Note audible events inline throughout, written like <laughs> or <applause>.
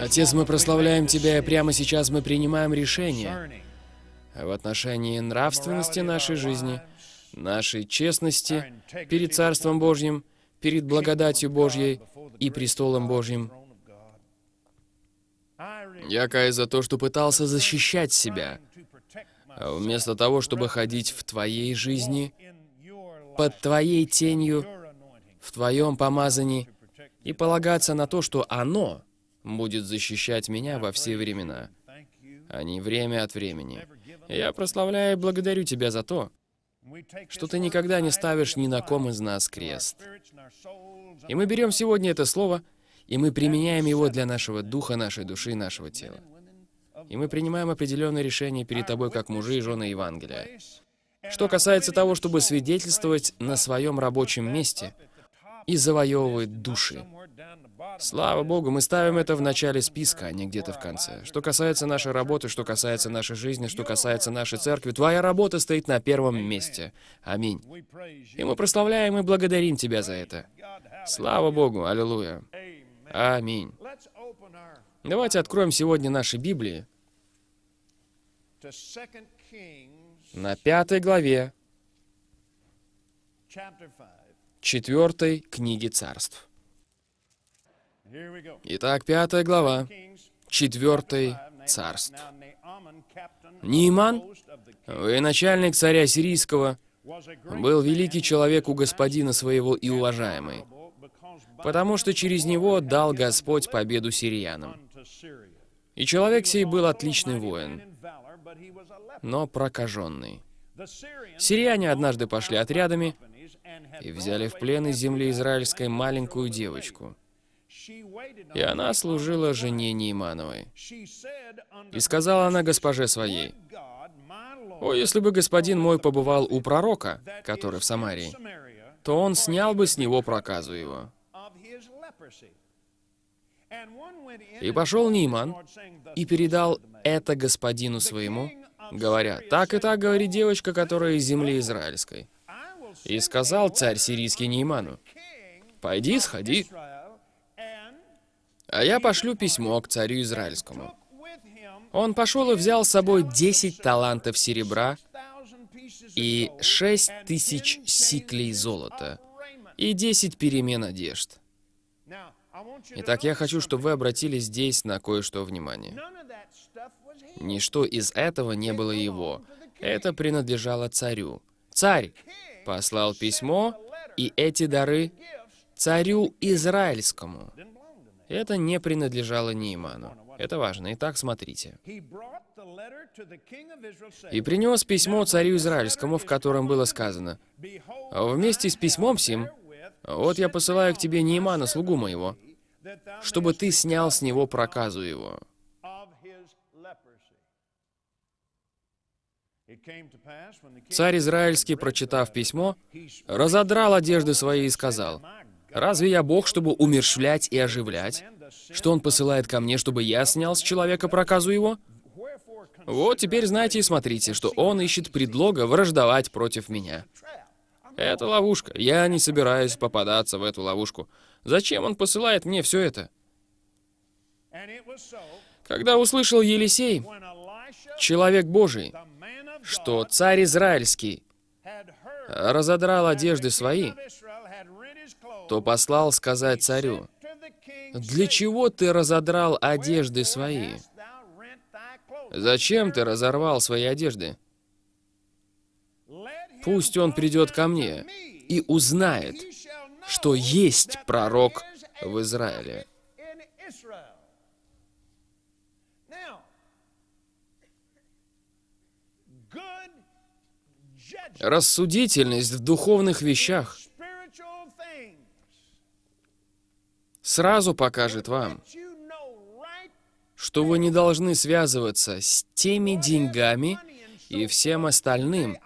Отец, мы прославляем Тебя, и прямо сейчас мы принимаем решение в отношении нравственности нашей жизни, нашей честности перед Царством Божьим, перед благодатью Божьей и престолом Божьим. Я каюсь за то, что пытался защищать себя, вместо того, чтобы ходить в Твоей жизни, под Твоей тенью, в Твоем помазании, и полагаться на то, что оно будет защищать меня во все времена, а не время от времени. Я прославляю и благодарю Тебя за то, что Ты никогда не ставишь ни на ком из нас крест. И мы берем сегодня это слово, и мы применяем его для нашего духа, нашей души и нашего тела. И мы принимаем определенные решения перед Тобой, как мужи и жены Евангелия. Что касается того, чтобы свидетельствовать на своем рабочем месте и завоевывать души. Слава Богу, мы ставим это в начале списка, а не где-то в конце. Что касается нашей работы, что касается нашей жизни, что касается нашей церкви, твоя работа стоит на первом месте. Аминь. И мы прославляем и благодарим Тебя за это. Слава Богу, аллилуйя. Аминь. Давайте откроем сегодня наши Библии на пятой главе четвертой книги царств. Итак, пятая глава, четвертый царств. Нииман, начальник царя сирийского, был великий человек у господина своего и уважаемый, потому что через него дал Господь победу сириянам. И человек сей был отличный воин, но прокаженный. Сирияне однажды пошли отрядами и взяли в плен из земли израильской маленькую девочку — и она служила жене Неймановой. И сказала она госпоже своей, «О, если бы господин мой побывал у пророка, который в Самарии, то он снял бы с него проказу его». И пошел Ниман и передал это господину своему, говоря, «Так и так говорит девочка, которая из земли израильской». И сказал царь сирийский Нейману, «Пойди, сходи, а я пошлю письмо к царю Израильскому. Он пошел и взял с собой 10 талантов серебра и 6 тысяч сиклей золота и 10 перемен одежд. Итак, я хочу, чтобы вы обратили здесь на кое-что внимание. Ничто из этого не было его. Это принадлежало царю. Царь послал письмо и эти дары царю Израильскому. Это не принадлежало Нейману. Это важно. Итак, смотрите. «И принес письмо царю Израильскому, в котором было сказано, «Вместе с письмом сим, вот я посылаю к тебе Неймана, слугу моего, чтобы ты снял с него проказу его». Царь Израильский, прочитав письмо, разодрал одежды свои и сказал, Разве я Бог, чтобы умершвлять и оживлять? Что Он посылает ко мне, чтобы я снял с человека проказу его? Вот теперь знаете и смотрите, что Он ищет предлога враждовать против меня. Это ловушка. Я не собираюсь попадаться в эту ловушку. Зачем Он посылает мне все это? Когда услышал Елисей, человек Божий, что царь Израильский разодрал одежды свои, то послал сказать царю, «Для чего ты разодрал одежды свои? Зачем ты разорвал свои одежды? Пусть он придет ко мне и узнает, что есть пророк в Израиле». Рассудительность в духовных вещах сразу покажет вам, что вы не должны связываться с теми деньгами и всем остальным,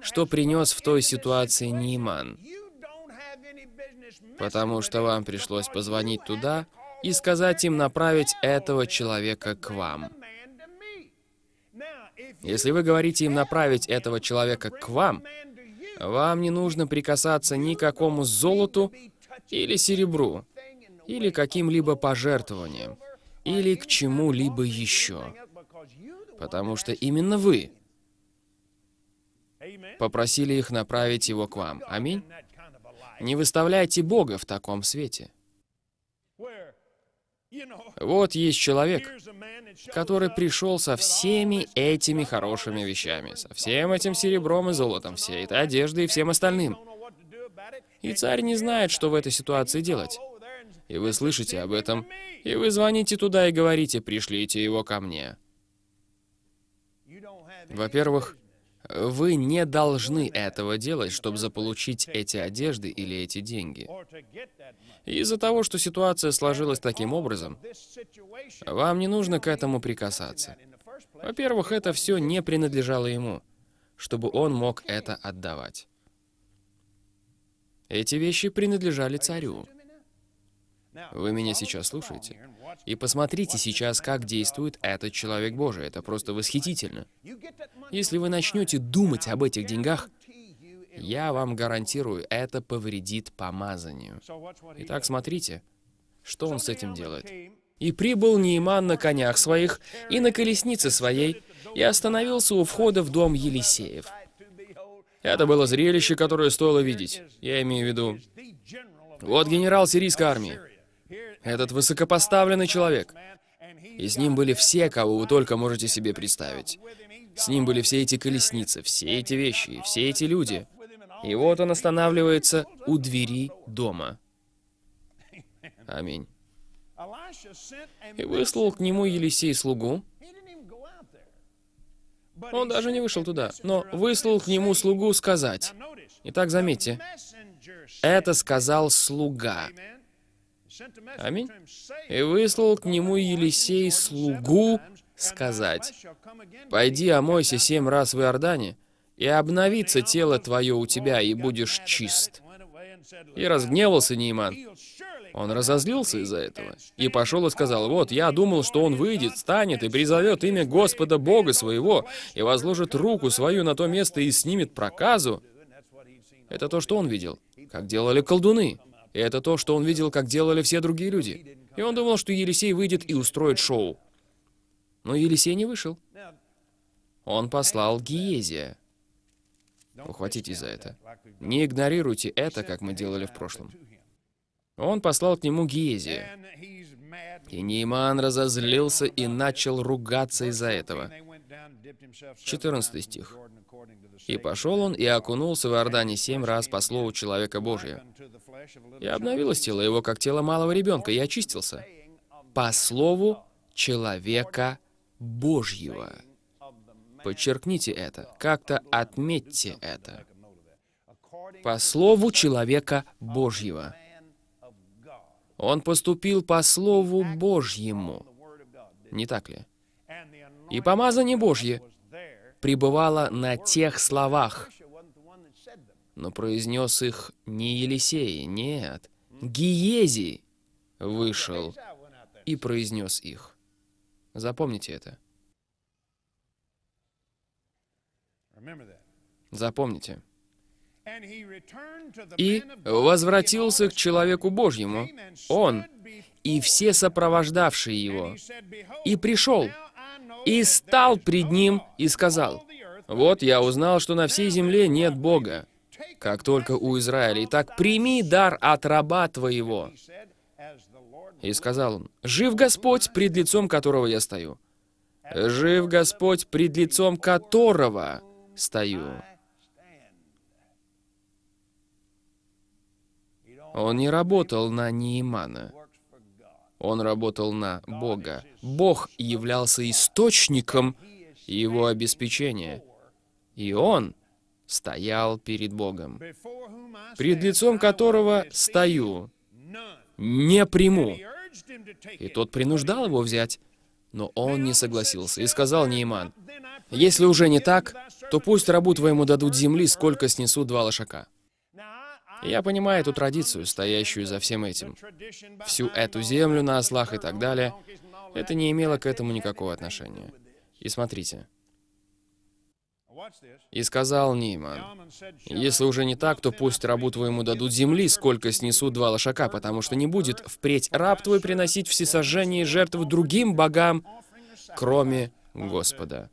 что принес в той ситуации Нейман. Потому что вам пришлось позвонить туда и сказать им направить этого человека к вам. Если вы говорите им направить этого человека к вам, вам не нужно прикасаться ни к какому золоту или серебру или каким-либо пожертвованием. или к чему-либо еще. Потому что именно вы попросили их направить его к вам. Аминь. Не выставляйте Бога в таком свете. Вот есть человек, который пришел со всеми этими хорошими вещами, со всем этим серебром и золотом, всей этой одеждой и всем остальным. И царь не знает, что в этой ситуации делать. И вы слышите об этом, и вы звоните туда и говорите, пришлите его ко мне. Во-первых, вы не должны этого делать, чтобы заполучить эти одежды или эти деньги. Из-за того, что ситуация сложилась таким образом, вам не нужно к этому прикасаться. Во-первых, это все не принадлежало ему, чтобы он мог это отдавать. Эти вещи принадлежали царю. Вы меня сейчас слушаете? И посмотрите сейчас, как действует этот человек Божий. Это просто восхитительно. Если вы начнете думать об этих деньгах, я вам гарантирую, это повредит помазанию. Итак, смотрите, что он с этим делает. «И прибыл Неиман на конях своих и на колеснице своей, и остановился у входа в дом Елисеев». Это было зрелище, которое стоило видеть. Я имею в виду... Вот генерал сирийской армии. Этот высокопоставленный человек. И с ним были все, кого вы только можете себе представить. С ним были все эти колесницы, все эти вещи, все эти люди. И вот он останавливается у двери дома. Аминь. И выслал к нему Елисей слугу. Он даже не вышел туда, но выслал к нему слугу сказать. Итак, заметьте, это сказал слуга. Аминь. И выслал к нему Елисей слугу сказать, «Пойди омойся семь раз в Иордане, и обновится тело твое у тебя, и будешь чист». И разгневался Нейман. Он разозлился из-за этого. И пошел и сказал, «Вот, я думал, что он выйдет, станет и призовет имя Господа Бога своего, и возложит руку свою на то место и снимет проказу». Это то, что он видел, как делали колдуны. И это то, что он видел, как делали все другие люди. И он думал, что Елисей выйдет и устроит шоу. Но Елисей не вышел. Он послал Гиезия. Ухватитесь за это. Не игнорируйте это, как мы делали в прошлом. Он послал к нему Гиезия. И Нейман разозлился и начал ругаться из-за этого. 14 стих. «И пошел он и окунулся в Иордане семь раз по слову человека Божия. И обновилось тело его, как тело малого ребенка, и очистился. По слову человека Божьего». Подчеркните это, как-то отметьте это. По слову человека Божьего. Он поступил по Слову Божьему. Не так ли? И помазание Божье пребывало на тех словах, но произнес их не Елисей, нет. Гиези вышел и произнес их. Запомните это. Запомните. И возвратился к человеку Божьему, он и все сопровождавшие его, и пришел, и стал пред ним и сказал, «Вот я узнал, что на всей земле нет Бога, как только у Израиля. Итак, прими дар от раба твоего». И сказал он, «Жив Господь, пред лицом которого я стою. Жив Господь, пред лицом которого стою». Он не работал на Неимана. Он работал на Бога. Бог являлся источником его обеспечения. И он стоял перед Богом, пред лицом которого стою, не приму. И тот принуждал его взять, но он не согласился и сказал Нейман, «Если уже не так, то пусть рабу твоему дадут земли, сколько снесут два лошака». Я понимаю эту традицию, стоящую за всем этим. Всю эту землю на ослах и так далее. Это не имело к этому никакого отношения. И смотрите. И сказал Нейман, «Если уже не так, то пусть рабу твоему дадут земли, сколько снесут два лошака, потому что не будет впредь раб твой приносить всесожжение и жертвы другим богам, кроме Господа».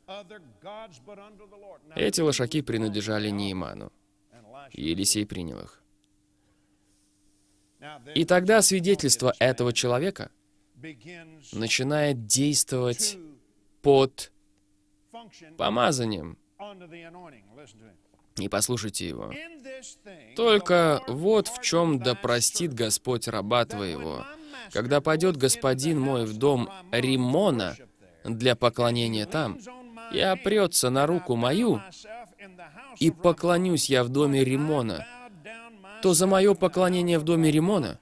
Эти лошаки принадлежали Нейману. Елисей принял их. И тогда свидетельство этого человека начинает действовать под помазанием. И послушайте его. Только вот в чем да простит Господь раба твоего, когда пойдет господин мой в дом Римона для поклонения там, и опрется на руку мою, и поклонюсь я в доме Римона, то за мое поклонение в доме Римона,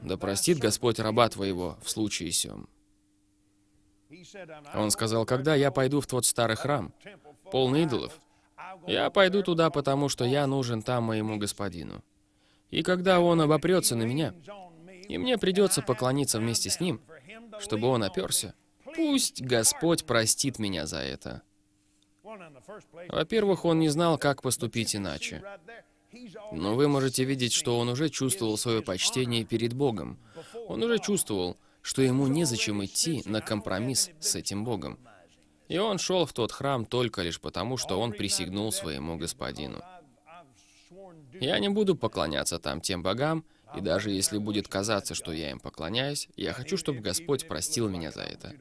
да простит Господь раба твоего в случае сём. Он сказал, когда я пойду в тот старый храм, полный идолов, я пойду туда, потому что я нужен там моему господину. И когда он обопрется на меня, и мне придется поклониться вместе с ним, чтобы он оперся, пусть Господь простит меня за это. Во-первых, он не знал, как поступить иначе. Но вы можете видеть, что он уже чувствовал свое почтение перед Богом. Он уже чувствовал, что ему незачем идти на компромисс с этим Богом. И он шел в тот храм только лишь потому, что он присягнул своему господину. Я не буду поклоняться там тем богам, и даже если будет казаться, что я им поклоняюсь, я хочу, чтобы Господь простил меня за это.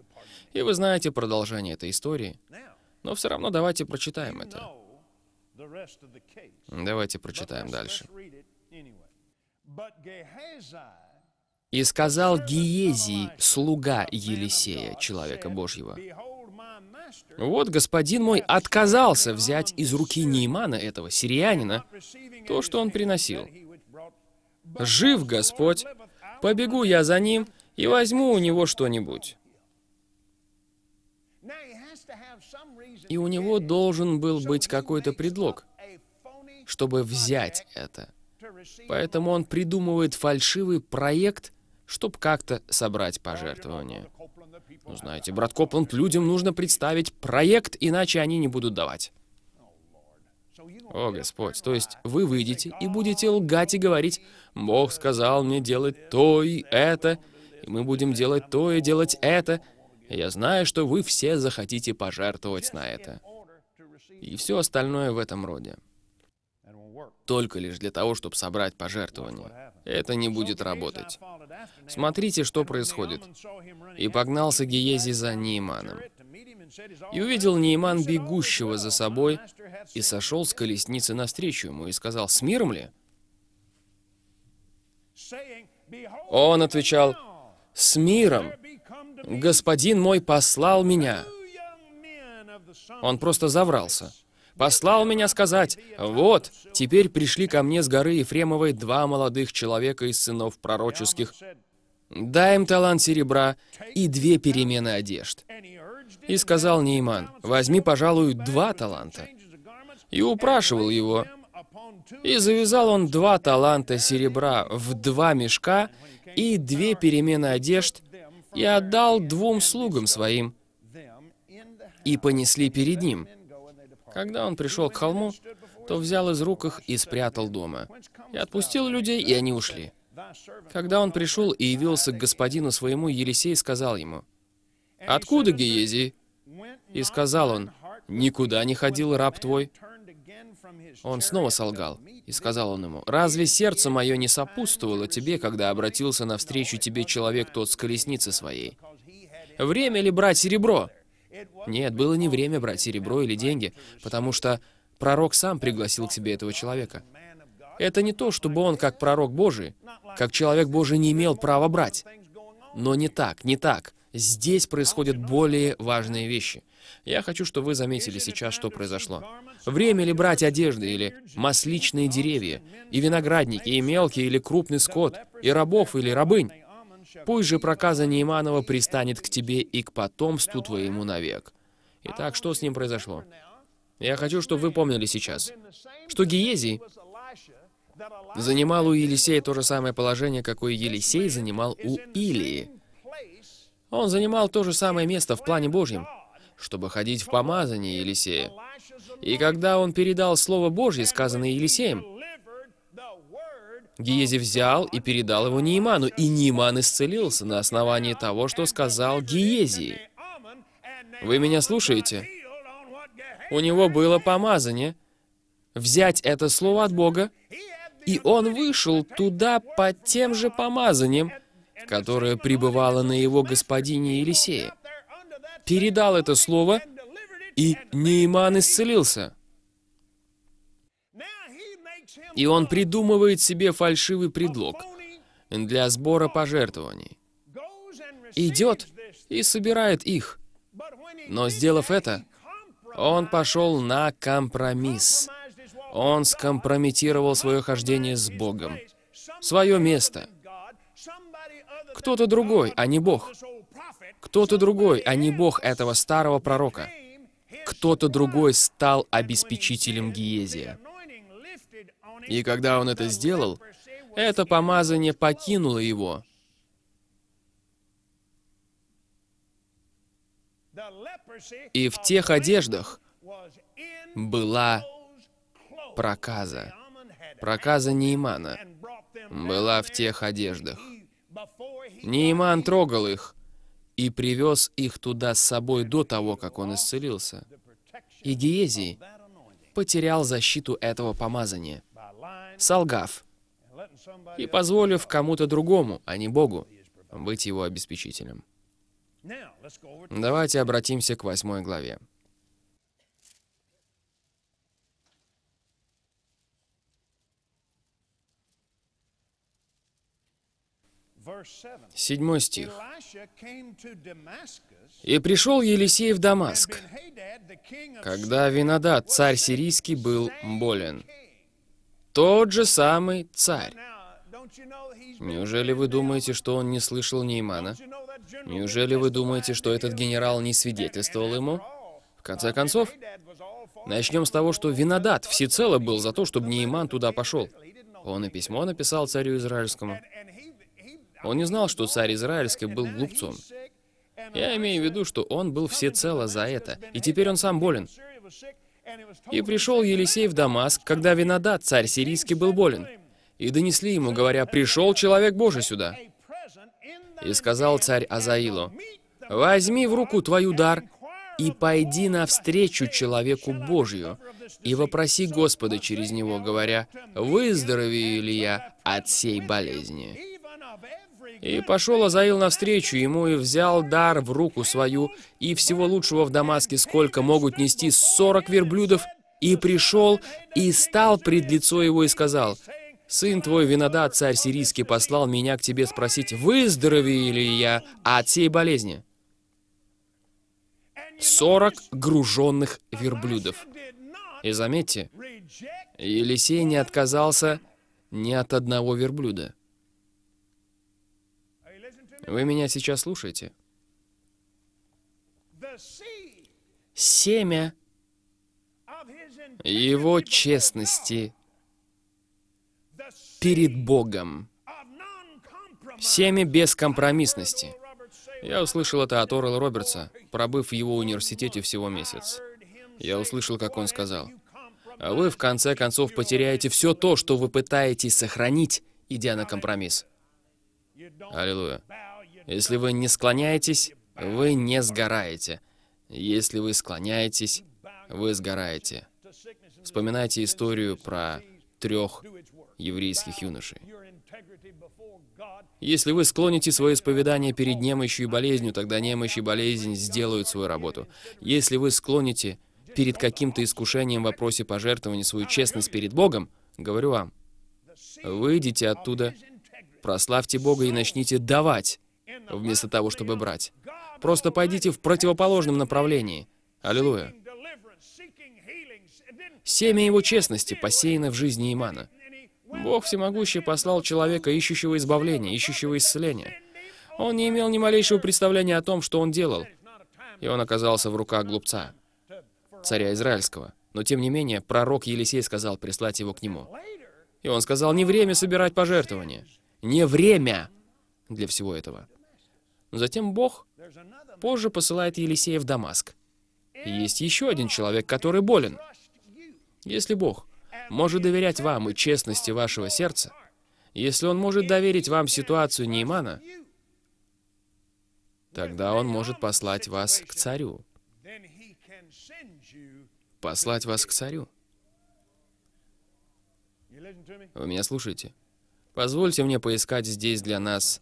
И вы знаете продолжение этой истории. Но все равно давайте прочитаем это. Давайте прочитаем дальше. «И сказал Гиезий, слуга Елисея, человека Божьего, «Вот господин мой отказался взять из руки Неймана, этого сирианина, то, что он приносил. Жив Господь, побегу я за ним и возьму у него что-нибудь». И у него должен был быть какой-то предлог, чтобы взять это. Поэтому он придумывает фальшивый проект, чтобы как-то собрать пожертвования. Ну, знаете, брат Копланд, людям нужно представить проект, иначе они не будут давать. О, Господь, то есть вы выйдете и будете лгать и говорить, «Бог сказал мне делать то и это, и мы будем делать то и делать это, я знаю, что вы все захотите пожертвовать на это. И все остальное в этом роде. Только лишь для того, чтобы собрать пожертвования. Это не будет работать. Смотрите, что происходит. «И погнался Гиези за Нейманом. И увидел Нейман бегущего за собой, и сошел с колесницы навстречу ему, и сказал, «С миром ли?» Он отвечал, «С миром, «Господин мой послал меня». Он просто заврался. Послал меня сказать, «Вот, теперь пришли ко мне с горы Ефремовой два молодых человека из сынов пророческих. Дай им талант серебра и две перемены одежд». И сказал Нейман, «Возьми, пожалуй, два таланта». И упрашивал его. И завязал он два таланта серебра в два мешка и две перемены одежд и отдал двум слугам своим, и понесли перед ним. Когда он пришел к холму, то взял из рук их и спрятал дома, и отпустил людей, и они ушли. Когда он пришел и явился к господину своему, Елисей сказал ему, «Откуда Гиези?» И сказал он, «Никуда не ходил раб твой». Он снова солгал, и сказал он ему, «Разве сердце мое не сопутствовало тебе, когда обратился навстречу тебе человек тот с колесницы своей? Время ли брать серебро?» Нет, было не время брать серебро или деньги, потому что пророк сам пригласил к себе этого человека. Это не то, чтобы он, как пророк Божий, как человек Божий, не имел права брать. Но не так, не так. Здесь происходят более важные вещи. Я хочу, чтобы вы заметили сейчас, что произошло. Время ли брать одежды, или масличные деревья, и виноградники, и мелкий или крупный скот, и рабов или рабынь? Пусть же проказа Нейманова пристанет к тебе и к потомству твоему навек. Итак, что с ним произошло? Я хочу, чтобы вы помнили сейчас, что Гиезий занимал у Елисея то же самое положение, какое Елисей занимал у Илии. Он занимал то же самое место в плане Божьем. чтобы ходить в помазании Елисея. И когда он передал Слово Божье, сказанное Елисеем, Гиези взял и передал его Нейману, и Нейман исцелился на основании того, что сказал Гиези. Вы меня слушаете? У него было помазание взять это слово от Бога, и он вышел туда под тем же помазанием, которое пребывало на его господине Елисее. Передал это слово, и Нейман исцелился. И он придумывает себе фальшивый предлог для сбора пожертвований. Идет и собирает их. Но сделав это, он пошел на компромисс. Он скомпрометировал свое хождение с Богом, свое место. Кто-то другой, а не Бог. Кто-то другой, а не Бог этого старого пророка. Кто-то другой стал обеспечителем Гиезия. И когда он это сделал, это помазание покинуло его. И в тех одеждах была проказа. Проказа Неймана была в тех одеждах. Нейман трогал их и привез их туда с собой до того, как он исцелился. И Гиезий потерял защиту этого помазания, солгав и позволив кому-то другому, а не Богу, быть его обеспечителем. Давайте обратимся к восьмой главе. Седьмой стих. «И пришел Елисей в Дамаск, когда Винодад, царь сирийский, был болен. Тот же самый царь. Неужели вы думаете, что он не слышал Неймана? Неужели вы думаете, что этот генерал не свидетельствовал ему? В конце концов, начнем с того, что Винодад всецело был за то, чтобы Нейман туда пошел. Он и письмо написал царю Израильскому. Он не знал, что царь Израильский был глупцом. Я имею в виду, что он был всецело за это, и теперь он сам болен. И пришел Елисей в Дамаск, когда Винодад, царь сирийский, был болен. И донесли ему, говоря, «Пришел человек Божий сюда». И сказал царь Азаилу, «Возьми в руку твою дар и пойди навстречу человеку Божию, и вопроси Господа через него, говоря, «Выздоровею ли я от сей болезни?» И пошел Азаил навстречу ему и взял дар в руку свою, и всего лучшего в Дамаске, сколько могут нести сорок верблюдов, и пришел, и стал пред лицо его, и сказал, «Сын твой, Винодад, царь сирийский, послал меня к тебе спросить, выздоровею ли я от сей болезни?» Сорок груженных верблюдов. И заметьте, Елисей не отказался ни от одного верблюда. Вы меня сейчас слушаете? Семя его честности перед Богом. Семя бескомпромиссности. Я услышал это от Орла Робертса, пробыв в его университете всего месяц. Я услышал, как он сказал, «А вы, в конце концов, потеряете все то, что вы пытаетесь сохранить, идя на компромисс». Аллилуйя. Если вы не склоняетесь, вы не сгораете. Если вы склоняетесь, вы сгораете. Вспоминайте историю про трех еврейских юношей. Если вы склоните свое исповедание перед немощью и болезнью, тогда немощь и болезнь сделают свою работу. Если вы склоните перед каким-то искушением в вопросе пожертвования свою честность перед Богом, говорю вам, выйдите оттуда, прославьте Бога и начните давать, вместо того, чтобы брать. Просто пойдите в противоположном направлении. Аллилуйя. Семя его честности посеяно в жизни Имана. Бог Всемогущий послал человека, ищущего избавления, ищущего исцеления. Он не имел ни малейшего представления о том, что он делал. И он оказался в руках глупца, царя Израильского. Но тем не менее, пророк Елисей сказал прислать его к нему. И он сказал, не время собирать пожертвования. Не время для всего этого. Затем Бог позже посылает Елисея в Дамаск. есть еще один человек, который болен. Если Бог может доверять вам и честности вашего сердца, если Он может доверить вам ситуацию Неймана, тогда Он может послать вас к царю. Послать вас к царю. Вы меня слушаете? Позвольте мне поискать здесь для нас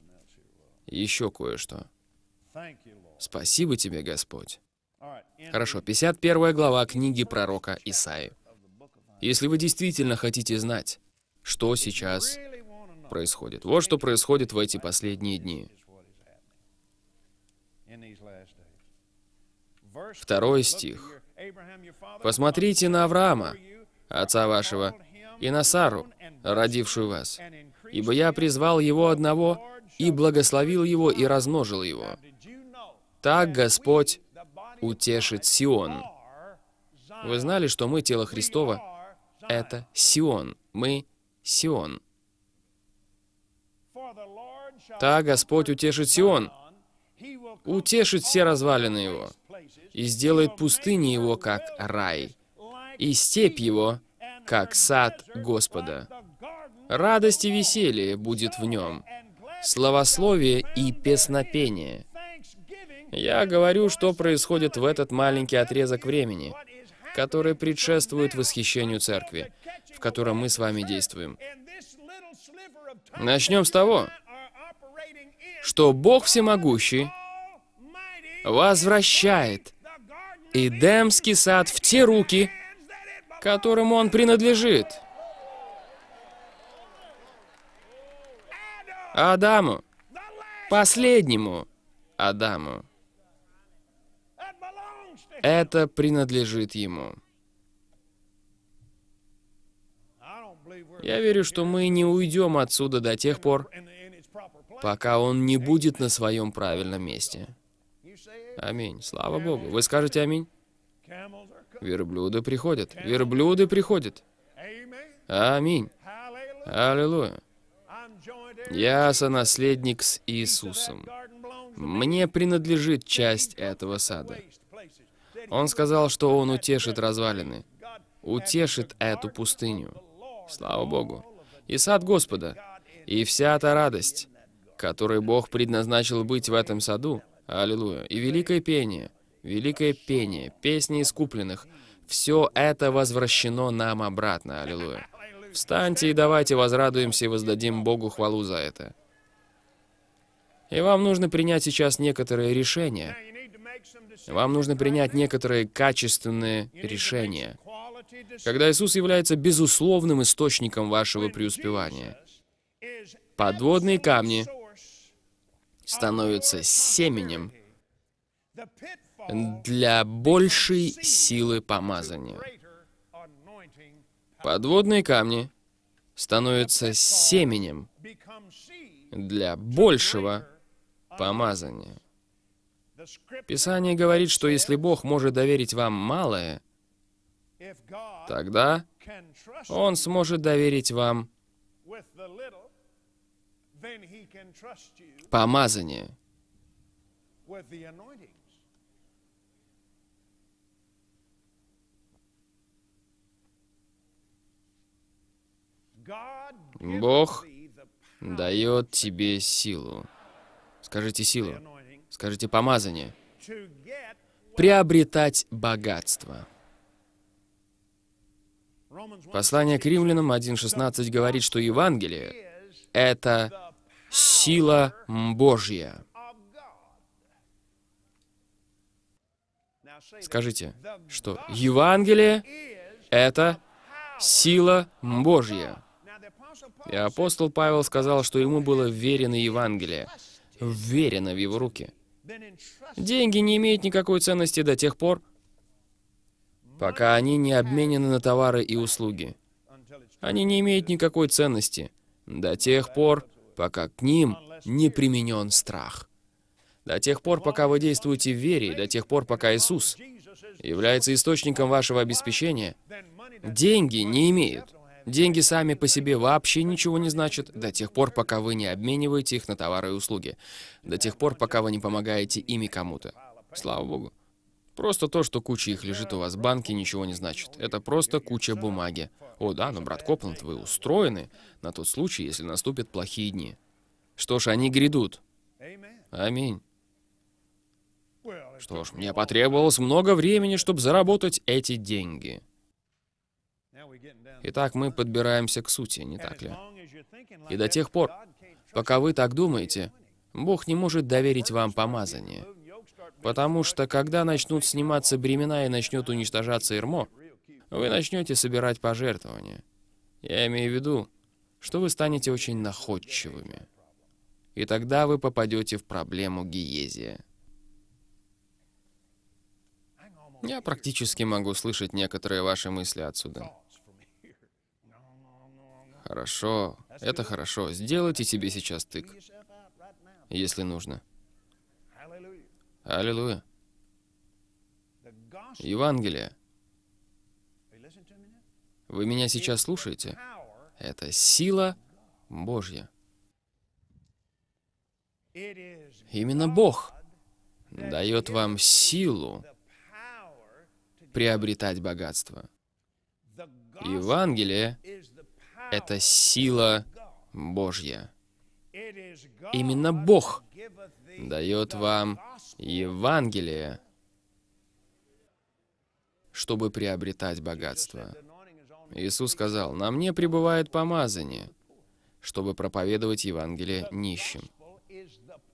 еще кое-что. Спасибо тебе, Господь. Хорошо, 51 глава книги пророка Исаи. Если вы действительно хотите знать, что сейчас происходит, вот что происходит в эти последние дни. Второй стих. «Посмотрите на Авраама, отца вашего, и на Сару, родившую вас, ибо я призвал его одного и благословил его и размножил его. Так Господь утешит Сион. Вы знали, что мы, тело Христова, это Сион. Мы Сион. Так Господь утешит Сион, утешит все развалины его, и сделает пустыни его, как рай, и степь его, как сад Господа. Радость и веселье будет в нем, словословие и песнопение. Я говорю, что происходит в этот маленький отрезок времени, который предшествует восхищению церкви, в котором мы с вами действуем. Начнем с того, что Бог Всемогущий возвращает Эдемский сад в те руки, которым он принадлежит. Адаму, последнему Адаму. Это принадлежит ему. Я верю, что мы не уйдем отсюда до тех пор, пока он не будет на своем правильном месте. Аминь. Слава Богу. Вы скажете аминь? Верблюды приходят. Верблюды приходят. Аминь. Аллилуйя. Я сонаследник с Иисусом. Мне принадлежит часть этого сада. Он сказал, что Он утешит развалины, утешит эту пустыню. Слава Богу. И сад Господа, и вся та радость, которой Бог предназначил быть в этом саду, аллилуйя, и великое пение, великое пение, песни искупленных, все это возвращено нам обратно, аллилуйя. Встаньте и давайте возрадуемся и воздадим Богу хвалу за это. И вам нужно принять сейчас некоторые решения. Вам нужно принять некоторые качественные решения. Когда Иисус является безусловным источником вашего преуспевания, подводные камни становятся семенем для большей силы помазания. Подводные камни становятся семенем для большего помазания. Писание говорит, что если Бог может доверить вам малое, тогда Он сможет доверить вам помазание. Бог дает тебе силу. Скажите силу. Скажите помазание. Приобретать богатство. Послание к римлянам 1.16 говорит, что Евангелие — это сила Божья. Скажите, что Евангелие — это сила Божья. И апостол Павел сказал, что ему было верено Евангелие, верено в его руки. Деньги не имеют никакой ценности до тех пор, пока они не обменены на товары и услуги. Они не имеют никакой ценности до тех пор, пока к ним не применен страх. До тех пор, пока вы действуете в вере, до тех пор, пока Иисус является источником вашего обеспечения, деньги не имеют Деньги сами по себе вообще ничего не значат до тех пор, пока вы не обмениваете их на товары и услуги. До тех пор, пока вы не помогаете ими кому-то. Слава Богу. Просто то, что куча их лежит у вас в банке, ничего не значит. Это просто куча бумаги. О, да, но, брат Копланд, вы устроены на тот случай, если наступят плохие дни. Что ж, они грядут. Аминь. Что ж, мне потребовалось много времени, чтобы заработать эти деньги. Итак, мы подбираемся к сути, не так ли? И до тех пор, пока вы так думаете, Бог не может доверить вам помазание. Потому что, когда начнут сниматься бремена и начнет уничтожаться ермо, вы начнете собирать пожертвования. Я имею в виду, что вы станете очень находчивыми. И тогда вы попадете в проблему Гиезия. Я практически могу слышать некоторые ваши мысли отсюда. Хорошо, это хорошо. Сделайте себе сейчас тык, если нужно. Аллилуйя. Евангелие. Вы меня сейчас слушаете? Это сила Божья. Именно Бог дает вам силу приобретать богатство. Евангелие — это сила Божья. Именно Бог дает вам Евангелие, чтобы приобретать богатство. Иисус сказал, «На мне пребывает помазание, чтобы проповедовать Евангелие нищим».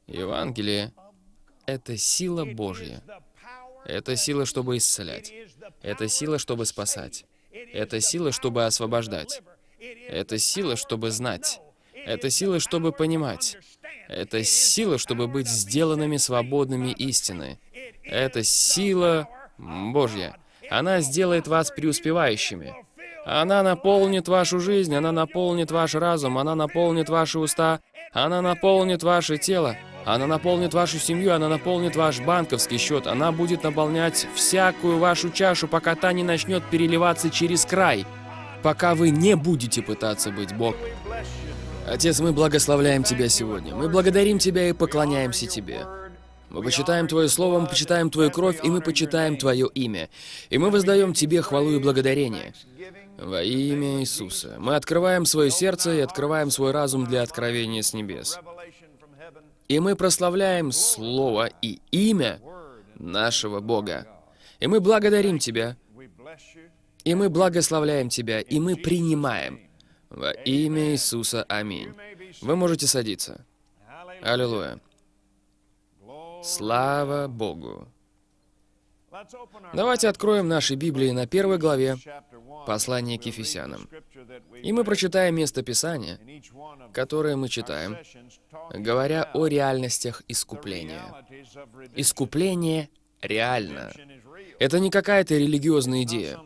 Евангелие — это сила Божья. Это сила, чтобы исцелять. Это сила, чтобы спасать. Это сила, чтобы освобождать. Это сила, чтобы знать. Это сила, чтобы понимать. Это сила, чтобы быть сделанными свободными истины. Это сила Божья. Она сделает вас преуспевающими. Она наполнит вашу жизнь, она наполнит ваш разум, она наполнит ваши уста, она наполнит ваше тело, она наполнит вашу семью, она наполнит ваш банковский счет, она будет наполнять всякую вашу чашу, пока та не начнет переливаться через край, пока вы не будете пытаться быть Богом. Отец, мы благословляем Тебя сегодня. Мы благодарим Тебя и поклоняемся Тебе. Мы почитаем Твое Слово, мы почитаем Твою кровь, и мы почитаем Твое имя. И мы воздаем Тебе хвалу и благодарение. Во имя Иисуса. Мы открываем свое сердце и открываем свой разум для откровения с небес. И мы прославляем Слово и имя нашего Бога. И мы благодарим Тебя. И мы благословляем Тебя. И мы принимаем во имя Иисуса, аминь. Вы можете садиться. Аллилуйя. Слава Богу. Давайте откроем наши Библии на первой главе послания к Ефесянам. И мы прочитаем место Писания, которое мы читаем, говоря о реальностях искупления. Искупление реально. Это не какая-то религиозная идея.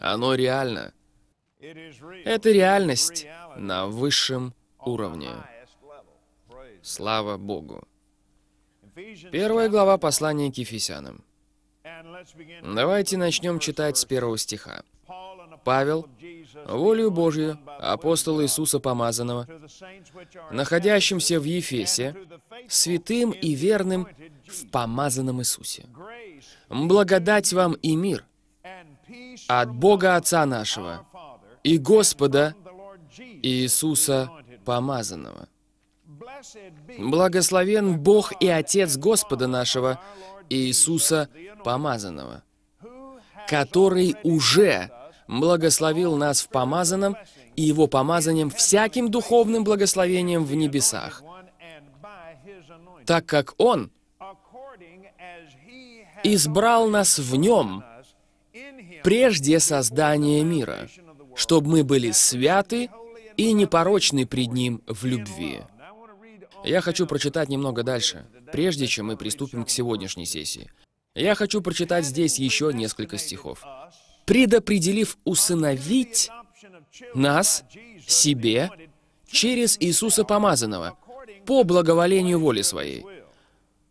Оно реально. Это реальность на высшем уровне. Слава Богу. Первая глава послания к Ефесянам. Давайте начнем читать с первого стиха. Павел, волею Божию, апостол Иисуса Помазанного, находящимся в Ефесе, святым и верным в помазанном Иисусе. Благодать вам и мир от Бога Отца нашего и Господа Иисуса Помазанного. Благословен Бог и Отец Господа нашего Иисуса Помазанного, который уже благословил нас в помазанном и его помазанием всяким духовным благословением в небесах, так как Он избрал нас в Нем прежде создания мира, чтобы мы были святы и непорочны пред Ним в любви. Я хочу прочитать немного дальше, прежде чем мы приступим к сегодняшней сессии. Я хочу прочитать здесь еще несколько стихов. «Предопределив усыновить нас себе через Иисуса Помазанного по благоволению воли Своей,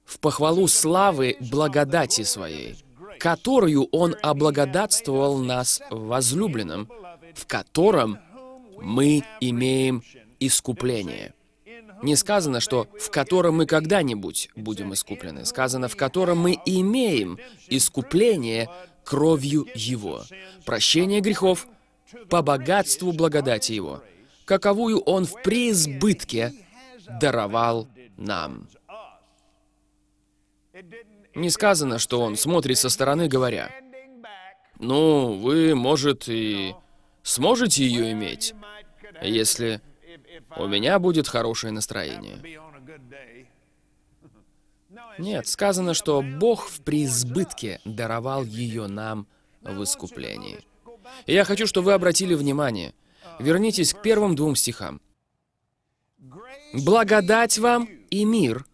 в похвалу славы благодати Своей, которую Он облагодатствовал нас возлюбленным, в котором мы имеем искупление. Не сказано, что «в котором мы когда-нибудь будем искуплены». Сказано «в котором мы имеем искупление кровью Его, прощение грехов по богатству благодати Его, каковую Он в преизбытке даровал нам». Не сказано, что Он смотрит со стороны, говоря, «Ну, вы, может, и сможете ее иметь, если у меня будет хорошее настроение». Нет, сказано, что Бог в преизбытке даровал ее нам в искуплении. Я хочу, чтобы вы обратили внимание. Вернитесь к первым двум стихам. «Благодать вам и мир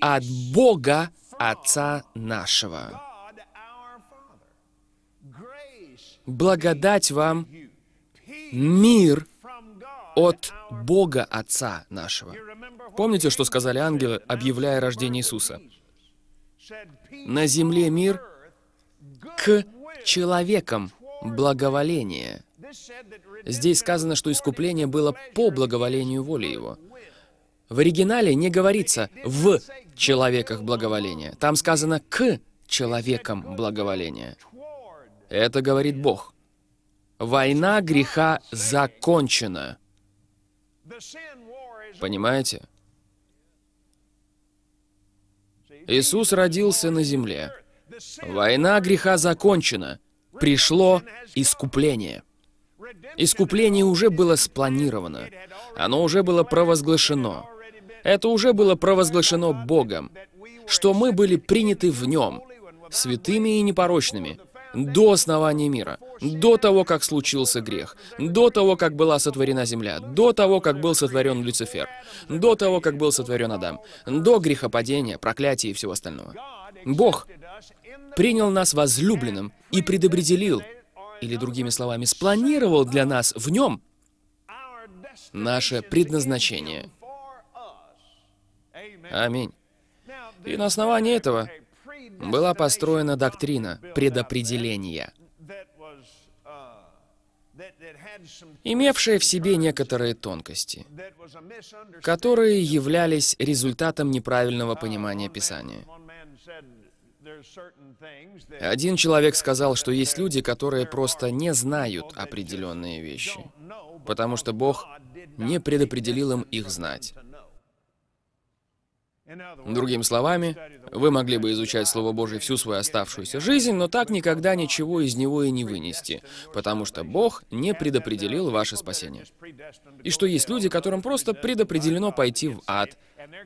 от Бога Отца нашего». Благодать вам, мир от Бога Отца нашего. Помните, что сказали ангелы, объявляя рождение Иисуса? На земле мир к человекам благоволение. Здесь сказано, что искупление было по благоволению воли Его. В оригинале не говорится «в человеках благоволения». Там сказано «к человекам благоволения». Это говорит Бог. Война греха закончена. Понимаете? Иисус родился на земле. Война греха закончена. Пришло искупление. Искупление уже было спланировано. Оно уже было провозглашено. Это уже было провозглашено Богом, что мы были приняты в Нем, святыми и непорочными, до основания мира, до того, как случился грех, до того, как была сотворена земля, до того, как был сотворен Люцифер, до того, как был сотворен Адам, до грехопадения, проклятия и всего остального. Бог принял нас возлюбленным и предопределил, или другими словами, спланировал для нас в нем наше предназначение. Аминь. И на основании этого была построена доктрина предопределения, имевшая в себе некоторые тонкости, которые являлись результатом неправильного понимания Писания. Один человек сказал, что есть люди, которые просто не знают определенные вещи, потому что Бог не предопределил им их знать. Другими словами, вы могли бы изучать Слово Божье всю свою оставшуюся жизнь, но так никогда ничего из него и не вынести, потому что Бог не предопределил ваше спасение. И что есть люди, которым просто предопределено пойти в ад,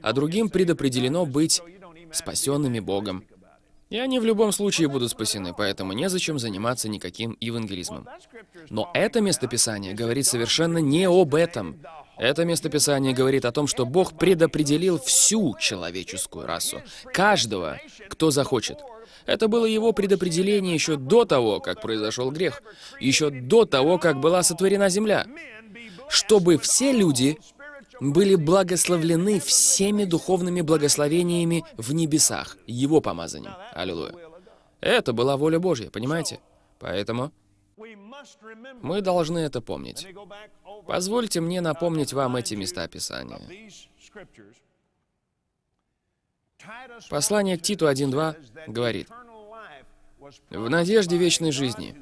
а другим предопределено быть спасенными Богом. И они в любом случае будут спасены, поэтому незачем заниматься никаким евангелизмом. Но это местописание говорит совершенно не об этом. Это местописание говорит о том, что Бог предопределил всю человеческую расу, каждого, кто захочет. Это было его предопределение еще до того, как произошел грех, еще до того, как была сотворена земля, чтобы все люди были благословлены всеми духовными благословениями в небесах, Его помазанием. Аллилуйя. Это была воля Божья, понимаете? Поэтому мы должны это помнить. Позвольте мне напомнить вам эти места Писания. Послание к Титу 1.2 говорит, «В надежде вечной жизни,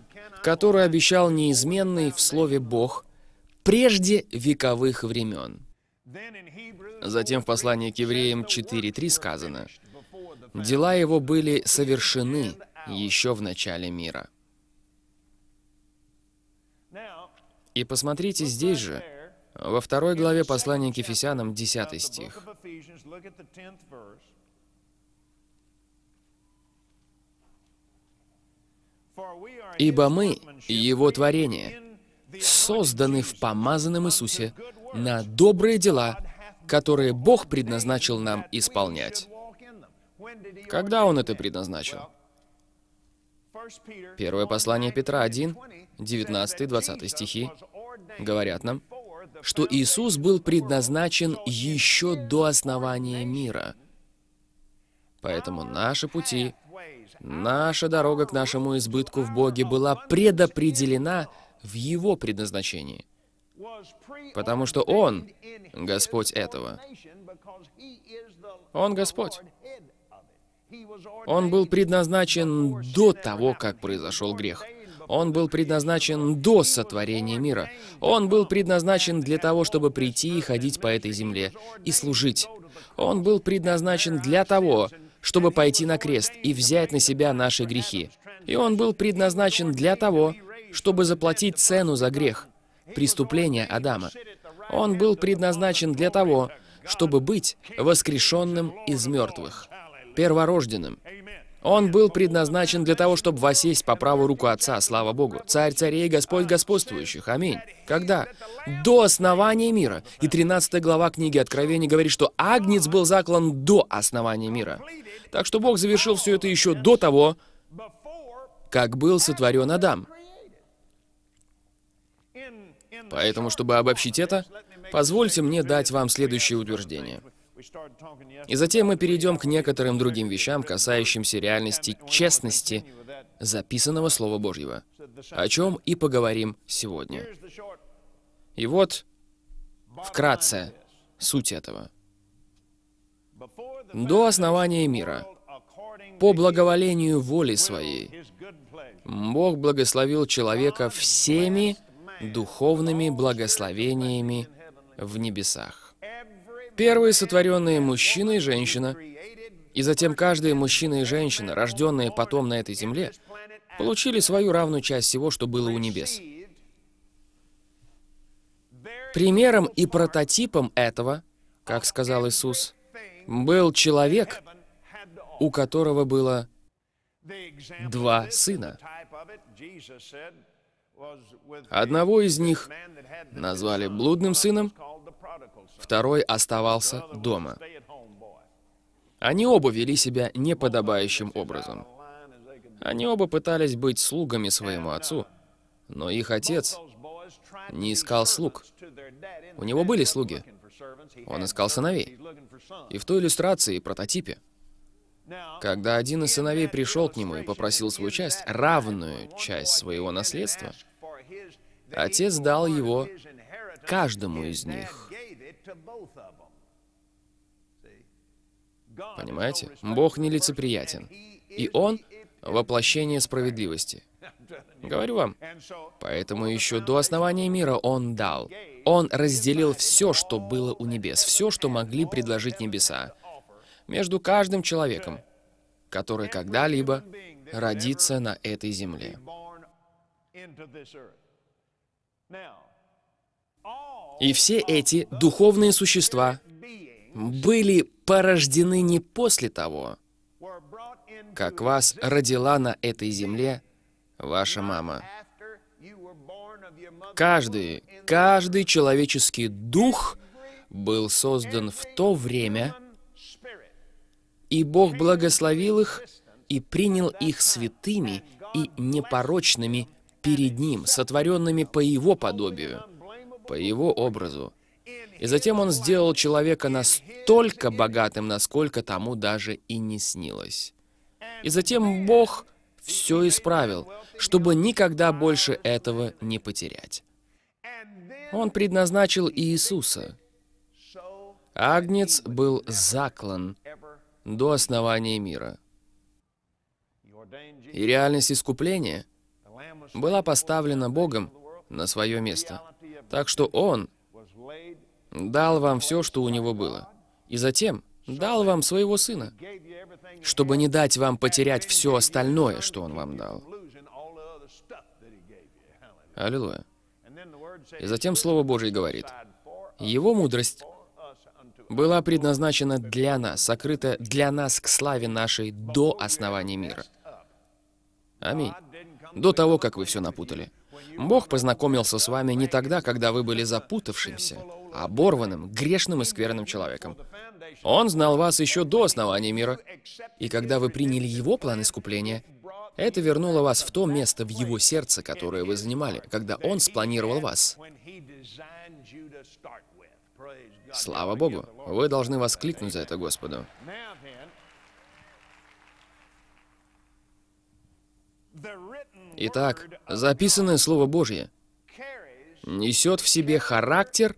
которую обещал неизменный в Слове Бог прежде вековых времен». Затем в послании к евреям 4.3 сказано, «Дела его были совершены еще в начале мира». И посмотрите здесь же, во второй главе послания к Ефесянам, 10 стих. «Ибо мы, Его творение, созданы в помазанном Иисусе на добрые дела, которые Бог предназначил нам исполнять. Когда Он это предназначил? Первое послание Петра 1, 19-20 стихи говорят нам, что Иисус был предназначен еще до основания мира. Поэтому наши пути, наша дорога к нашему избытку в Боге была предопределена в Его предназначении. Потому что Он Господь этого. Он Господь. Он был предназначен до того, как произошел грех. Он был предназначен до сотворения мира. Он был предназначен для того, чтобы прийти и ходить по этой земле и служить. Он был предназначен для того, чтобы пойти на крест и взять на себя наши грехи. И он был предназначен для того, чтобы заплатить цену за грех, преступление Адама. Он был предназначен для того, чтобы быть воскрешенным из мертвых, перворожденным. Он был предназначен для того, чтобы восесть по правую руку Отца, слава Богу. Царь царей, Господь господствующих. Аминь. Когда? До основания мира. И 13 глава книги Откровений говорит, что Агнец был заклан до основания мира. Так что Бог завершил все это еще до того, как был сотворен Адам. Поэтому, чтобы обобщить это, позвольте мне дать вам следующее утверждение. И затем мы перейдем к некоторым другим вещам, касающимся реальности честности записанного Слова Божьего, о чем и поговорим сегодня. И вот, вкратце, суть этого. До основания мира, по благоволению воли своей, Бог благословил человека всеми духовными благословениями в небесах. Первые сотворенные мужчина и женщина, и затем каждый мужчина и женщина, рожденные потом на этой земле, получили свою равную часть всего, что было у небес. Примером и прототипом этого, как сказал Иисус, был человек, у которого было два сына. Одного из них назвали блудным сыном, второй оставался дома. Они оба вели себя неподобающим образом. Они оба пытались быть слугами своему отцу, но их отец не искал слуг. У него были слуги. Он искал сыновей. И в той иллюстрации, прототипе, когда один из сыновей пришел к нему и попросил свою часть, равную часть своего наследства, отец дал его каждому из них. Понимаете? Бог нелицеприятен. И Он — воплощение справедливости. Говорю вам. Поэтому еще до основания мира Он дал. Он разделил все, что было у небес, все, что могли предложить небеса, между каждым человеком, который когда-либо родится на этой земле. И все эти духовные существа были порождены не после того, как вас родила на этой земле ваша мама. Каждый, каждый человеческий дух был создан в то время, и Бог благословил их и принял их святыми и непорочными перед Ним, сотворенными по Его подобию, по Его образу. И затем Он сделал человека настолько богатым, насколько тому даже и не снилось. И затем Бог все исправил, чтобы никогда больше этого не потерять. Он предназначил Иисуса. Агнец был заклан до основания мира. И реальность искупления была поставлена Богом на свое место. Так что Он дал вам все, что у Него было. И затем дал вам своего Сына, чтобы не дать вам потерять все остальное, что Он вам дал. Аллилуйя. И затем Слово Божье говорит, Его мудрость была предназначена для нас, сокрыта для нас к славе нашей до основания мира. Аминь. До того, как вы все напутали. Бог познакомился с вами не тогда, когда вы были запутавшимся, оборванным, грешным и скверным человеком. Он знал вас еще до основания мира. И когда вы приняли Его план искупления, это вернуло вас в то место в Его сердце, которое вы занимали, когда Он спланировал вас. Слава Богу! Вы должны воскликнуть за это Господу. Итак, записанное Слово Божье несет в себе характер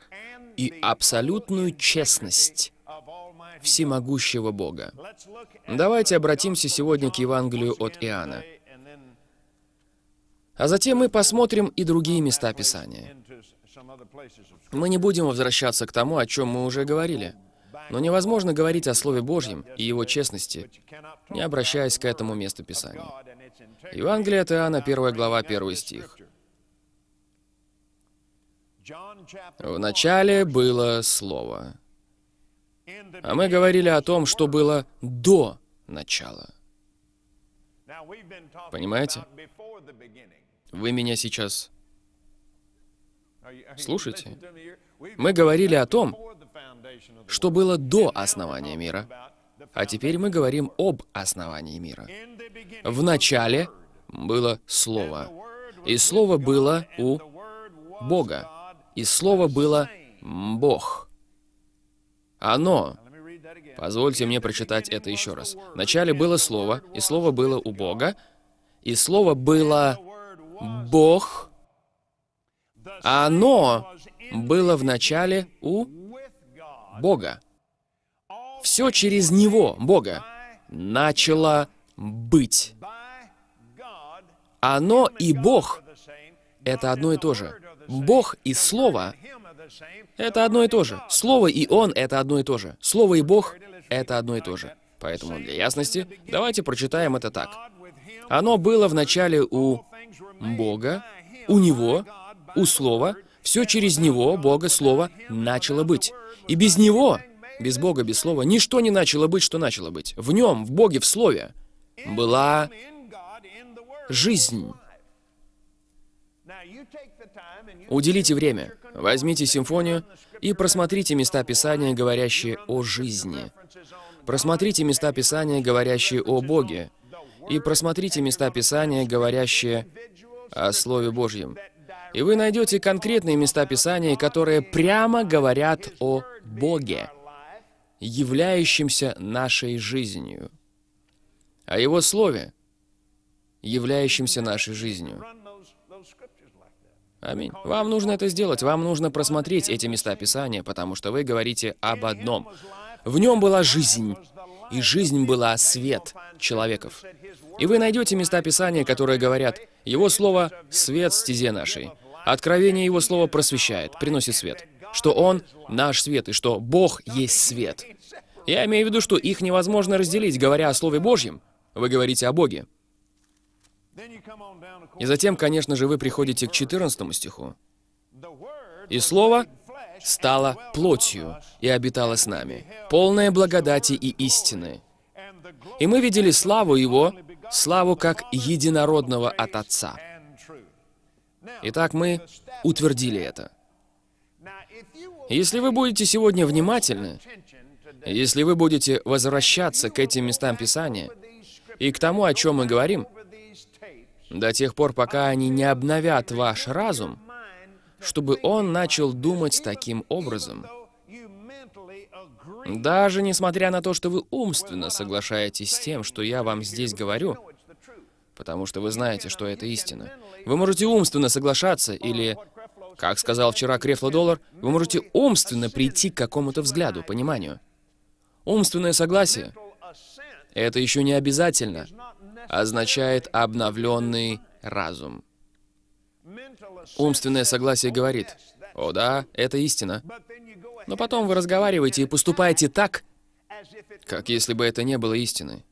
и абсолютную честность всемогущего Бога. Давайте обратимся сегодня к Евангелию от Иоанна. А затем мы посмотрим и другие места Писания. Мы не будем возвращаться к тому, о чем мы уже говорили. Но невозможно говорить о Слове Божьем и его честности, не обращаясь к этому месту Писания. Евангелие от Иоанна, 1 глава, 1 стих. В начале было Слово. А мы говорили о том, что было до начала. Понимаете? Вы меня сейчас слушаете? Мы говорили о том, что было до основания мира, а теперь мы говорим об основании мира. В начале было Слово, и Слово было у Бога, и Слово было Бог. Оно, позвольте мне прочитать это еще раз. В начале было Слово, и Слово было у Бога, и Слово было Бог, оно было в начале у Бога. Все через Него, Бога, начало быть. Оно и Бог — это одно и то же. Бог и Слово — это одно и то же. Слово и Он — это одно и то же. Слово и Бог — это одно и то же. Поэтому для ясности давайте прочитаем это так. Оно было в начале у Бога, у Него, у Слова, все через Него, Бога, Слово, начало быть. И без Него, без Бога, без Слова, ничто не начало быть, что начало быть. В Нем, в Боге, в Слове была жизнь. Уделите время, возьмите симфонию и просмотрите места Писания, говорящие о жизни. Просмотрите места Писания, говорящие о Боге. И просмотрите места Писания, говорящие о Слове Божьем. И вы найдете конкретные места Писания, которые прямо говорят о Боге, являющемся нашей жизнью, о Его Слове, являющемся нашей жизнью. Аминь. Вам нужно это сделать, вам нужно просмотреть эти места Писания, потому что вы говорите об одном. В нем была жизнь, и жизнь была свет человеков. И вы найдете места Писания, которые говорят, Его Слово — свет стезе нашей. Откровение Его Слова просвещает, приносит свет. Что Он — наш свет, и что Бог есть свет. Я имею в виду, что их невозможно разделить, говоря о Слове Божьем. Вы говорите о Боге. И затем, конечно же, вы приходите к 14 стиху. «И Слово стало плотью и обитало с нами, полное благодати и истины. И мы видели славу Его, славу как единородного от Отца». Итак, мы утвердили это. Если вы будете сегодня внимательны, если вы будете возвращаться к этим местам Писания и к тому, о чем мы говорим, до тех пор, пока они не обновят ваш разум, чтобы он начал думать таким образом. Даже несмотря на то, что вы умственно соглашаетесь с тем, что я вам здесь говорю, потому что вы знаете, что это истина. Вы можете умственно соглашаться или, как сказал вчера Крефло Доллар, вы можете умственно прийти к какому-то взгляду, пониманию. Умственное согласие — это еще не обязательно означает обновленный разум. Умственное согласие говорит, «О да, это истина». Но потом вы разговариваете и поступаете так, как если бы это не было истиной.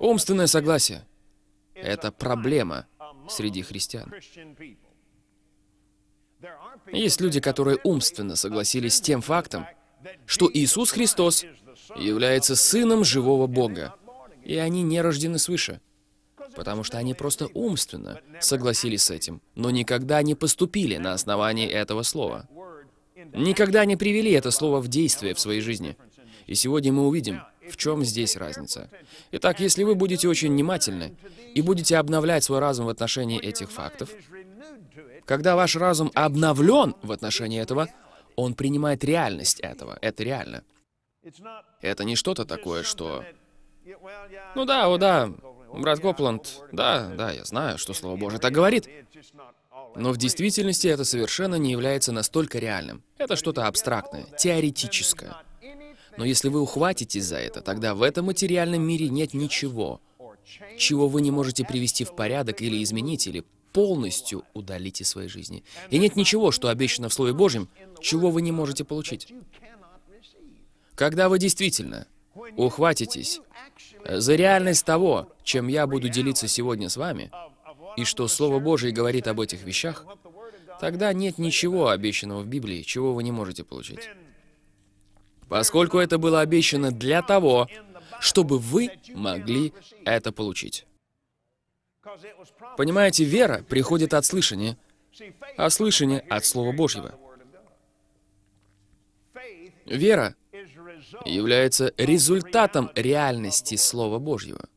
Умственное согласие — это проблема среди христиан. Есть люди, которые умственно согласились с тем фактом, что Иисус Христос является Сыном живого Бога, и они не рождены свыше потому что они просто умственно согласились с этим, но никогда не поступили на основании этого слова. Никогда не привели это слово в действие в своей жизни. И сегодня мы увидим, в чем здесь разница. Итак, если вы будете очень внимательны и будете обновлять свой разум в отношении этих фактов, когда ваш разум обновлен в отношении этого, он принимает реальность этого. Это реально. Это не что-то такое, что... Ну да, о да, Брат Копланд, да, да, я знаю, что Слово Божие так говорит. Но в действительности это совершенно не является настолько реальным. Это что-то абстрактное, теоретическое. Но если вы ухватитесь за это, тогда в этом материальном мире нет ничего, чего вы не можете привести в порядок или изменить, или полностью удалить из своей жизни. И нет ничего, что обещано в Слове Божьем, чего вы не можете получить. Когда вы действительно ухватитесь за реальность того, чем я буду делиться сегодня с вами, и что Слово Божье говорит об этих вещах, тогда нет ничего обещанного в Библии, чего вы не можете получить. Поскольку это было обещано для того, чтобы вы могли это получить. Понимаете, вера приходит от слышания, а слышание от Слова Божьего. Вера является результатом реальности Слова Божьего.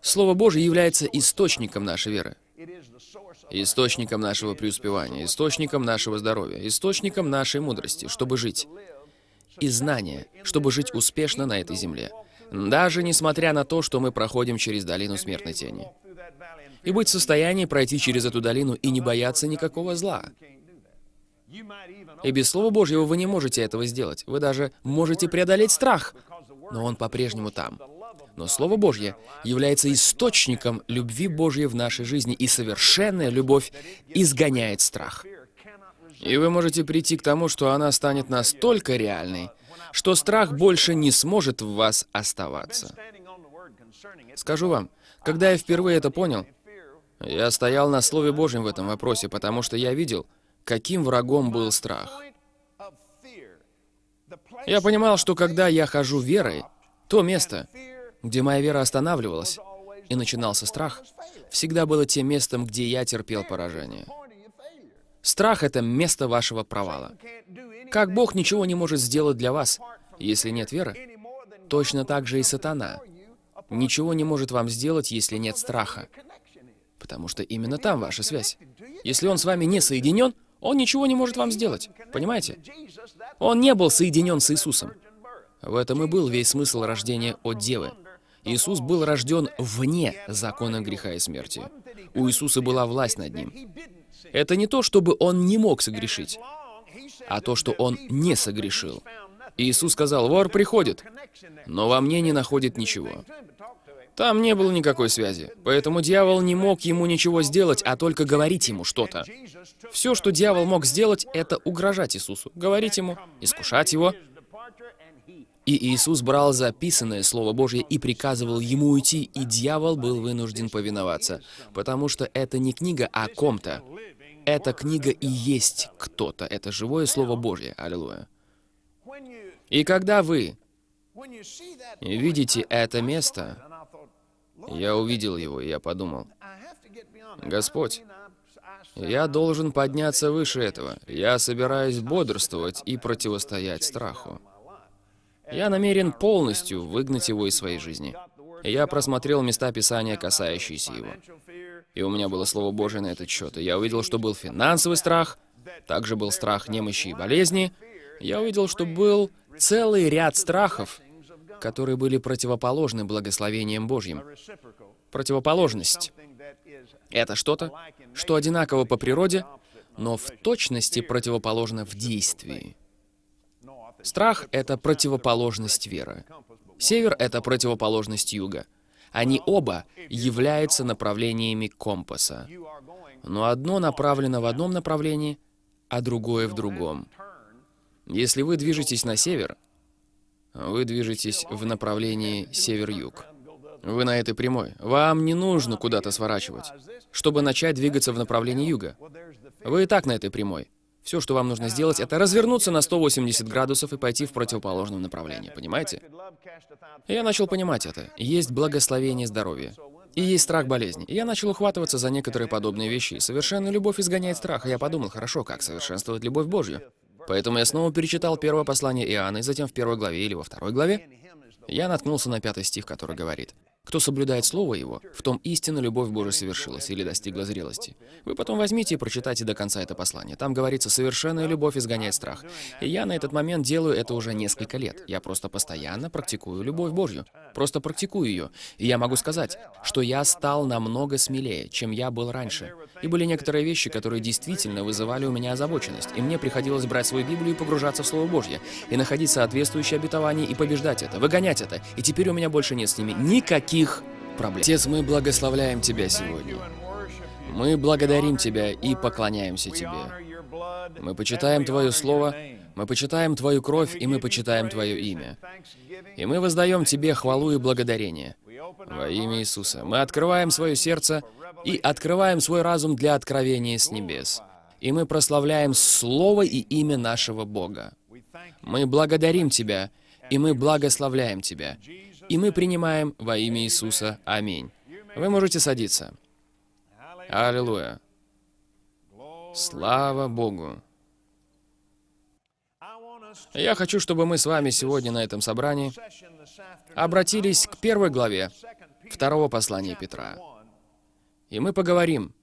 Слово Божье является источником нашей веры, источником нашего преуспевания, источником нашего здоровья, источником нашей мудрости, чтобы жить, и знания, чтобы жить успешно на этой земле, даже несмотря на то, что мы проходим через долину смертной тени. И быть в состоянии пройти через эту долину и не бояться никакого зла. И без Слова Божьего вы не можете этого сделать. Вы даже можете преодолеть страх, но он по-прежнему там. Но Слово Божье является источником любви Божьей в нашей жизни, и совершенная любовь изгоняет страх. И вы можете прийти к тому, что она станет настолько реальной, что страх больше не сможет в вас оставаться. Скажу вам, когда я впервые это понял, я стоял на Слове Божьем в этом вопросе, потому что я видел, каким врагом был страх. Я понимал, что когда я хожу верой, то место, где моя вера останавливалась и начинался страх, всегда было тем местом, где я терпел поражение. Страх — это место вашего провала. Как Бог ничего не может сделать для вас, если нет веры, точно так же и сатана ничего не может вам сделать, если нет страха. Потому что именно там ваша связь. Если он с вами не соединен, он ничего не может вам сделать. Понимаете? Он не был соединен с Иисусом. В этом и был весь смысл рождения от Девы. Иисус был рожден вне закона греха и смерти. У Иисуса была власть над ним. Это не то, чтобы он не мог согрешить, а то, что он не согрешил. Иисус сказал, вор приходит, но во мне не находит ничего. Там не было никакой связи, поэтому дьявол не мог ему ничего сделать, а только говорить ему что-то. Все, что дьявол мог сделать, это угрожать Иисусу, говорить ему, искушать его. И Иисус брал записанное Слово Божье и приказывал ему уйти, и дьявол был вынужден повиноваться, потому что это не книга о ком-то, эта книга и есть кто-то. Это живое Слово Божье. Аллилуйя. И когда вы видите это место, я увидел его, и я подумал, Господь, я должен подняться выше этого. Я собираюсь бодрствовать и противостоять страху. Я намерен полностью выгнать его из своей жизни. Я просмотрел места Писания, касающиеся его. И у меня было Слово Божие на этот счет. И я увидел, что был финансовый страх, также был страх немощи и болезни. Я увидел, что был целый ряд страхов, которые были противоположны благословениям Божьим. Противоположность — это что-то, что одинаково по природе, но в точности противоположно в действии. Страх — это противоположность веры. Север — это противоположность юга — они оба являются направлениями компаса. Но одно направлено в одном направлении, а другое в другом. Если вы движетесь на север, вы движетесь в направлении север-юг. Вы на этой прямой. Вам не нужно куда-то сворачивать, чтобы начать двигаться в направлении юга. Вы и так на этой прямой. Все, что вам нужно сделать, это развернуться на 180 градусов и пойти в противоположном направлении, понимаете? Я начал понимать это. Есть благословение здоровья. И есть страх болезни. И я начал ухватываться за некоторые подобные вещи. Совершенная любовь изгоняет страх. И я подумал, хорошо, как совершенствовать любовь Божью? Поэтому я снова перечитал первое послание Иоанна, и затем в первой главе или во второй главе я наткнулся на пятый стих, который говорит, кто соблюдает Слово Его, в том истинно любовь Божия совершилась или достигла зрелости. Вы потом возьмите и прочитайте до конца это послание. Там говорится, совершенная любовь изгоняет страх. И я на этот момент делаю это уже несколько лет. Я просто постоянно практикую любовь Божью. Просто практикую ее. И я могу сказать, что я стал намного смелее, чем я был раньше. И были некоторые вещи, которые действительно вызывали у меня озабоченность. И мне приходилось брать свою Библию и погружаться в Слово Божье. И находить соответствующие обетования и побеждать это, выгонять это. И теперь у меня больше нет с ними никаких проблем. Отец, мы благословляем Тебя сегодня. Мы благодарим Тебя и поклоняемся Тебе. Мы почитаем Твое Слово, мы почитаем Твою кровь, и мы почитаем Твое имя. И мы воздаем Тебе хвалу и благодарение. Во имя Иисуса. Мы открываем свое сердце и открываем свой разум для откровения с небес. И мы прославляем Слово и имя нашего Бога. Мы благодарим Тебя, и мы благословляем Тебя. И мы принимаем во имя Иисуса. Аминь. Вы можете садиться. Аллилуйя. Слава Богу. Я хочу, чтобы мы с вами сегодня на этом собрании обратились к первой главе второго послания Петра. И мы поговорим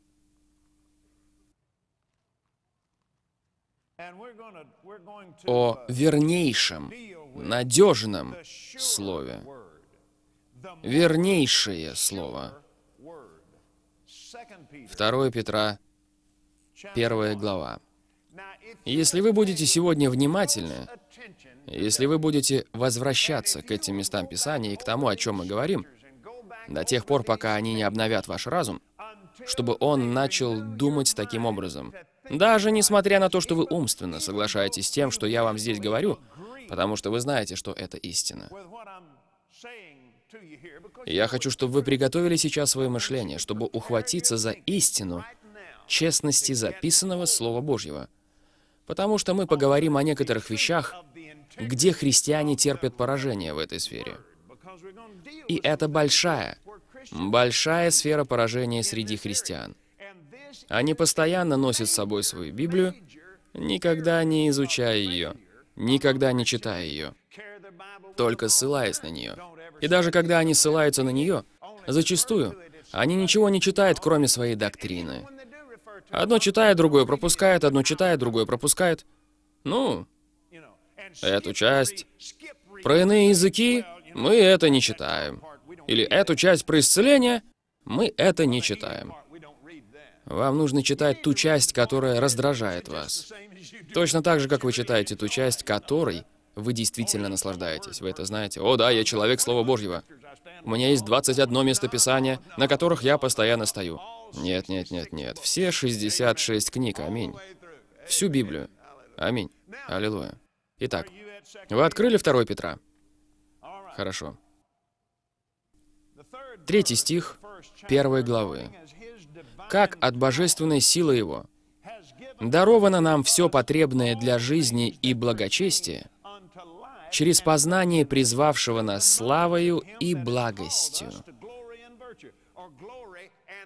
о вернейшем, надежном слове. Вернейшее слово. 2 Петра, 1 глава. Если вы будете сегодня внимательны, если вы будете возвращаться к этим местам Писания и к тому, о чем мы говорим, до тех пор, пока они не обновят ваш разум, чтобы он начал думать таким образом. Даже несмотря на то, что вы умственно соглашаетесь с тем, что я вам здесь говорю, потому что вы знаете, что это истина. Я хочу, чтобы вы приготовили сейчас свое мышление, чтобы ухватиться за истину честности записанного Слова Божьего. Потому что мы поговорим о некоторых вещах, где христиане терпят поражение в этой сфере. И это большая, большая сфера поражения среди христиан. Они постоянно носят с собой свою Библию, никогда не изучая ее, никогда не читая ее, только ссылаясь на нее. И даже когда они ссылаются на нее, зачастую они ничего не читают, кроме своей доктрины. Одно читает, другое пропускает, одно читает, другое пропускает. Ну, эту часть. Про иные языки мы это не читаем. Или эту часть про исцеление мы это не читаем. Вам нужно читать ту часть, которая раздражает вас. Точно так же, как вы читаете ту часть, которой вы действительно наслаждаетесь. Вы это знаете. О да, я человек Слова Божьего. У меня есть 21 место Писания, на которых я постоянно стою. Нет, нет, нет, нет. Все 66 книг. Аминь. Всю Библию. Аминь. Аллилуйя. Итак, вы открыли 2 Петра? Хорошо. Третий стих первой главы. «Как от божественной силы Его даровано нам все потребное для жизни и благочестия через познание призвавшего нас славою и благостью»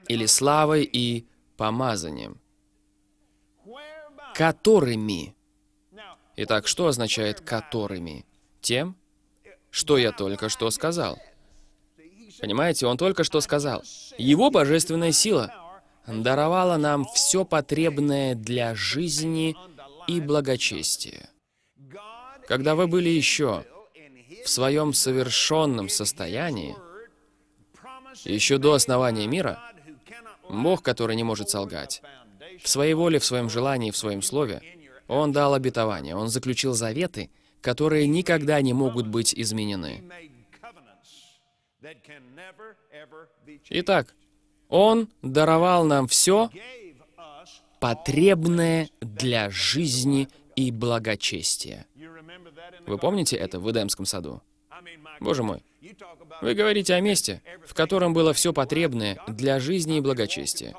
или славой и помазанием, которыми. Итак, что означает «которыми»? Тем, что я только что сказал. Понимаете, он только что сказал. Его божественная сила даровала нам все потребное для жизни и благочестия. Когда вы были еще в своем совершенном состоянии, еще до основания мира, Бог, который не может солгать. В своей воле, в своем желании, в своем слове, Он дал обетование, Он заключил заветы, которые никогда не могут быть изменены. Итак, Он даровал нам все потребное для жизни и благочестия. Вы помните это в Эдемском саду? Боже мой, вы говорите о месте, в котором было все потребное для жизни и благочестия,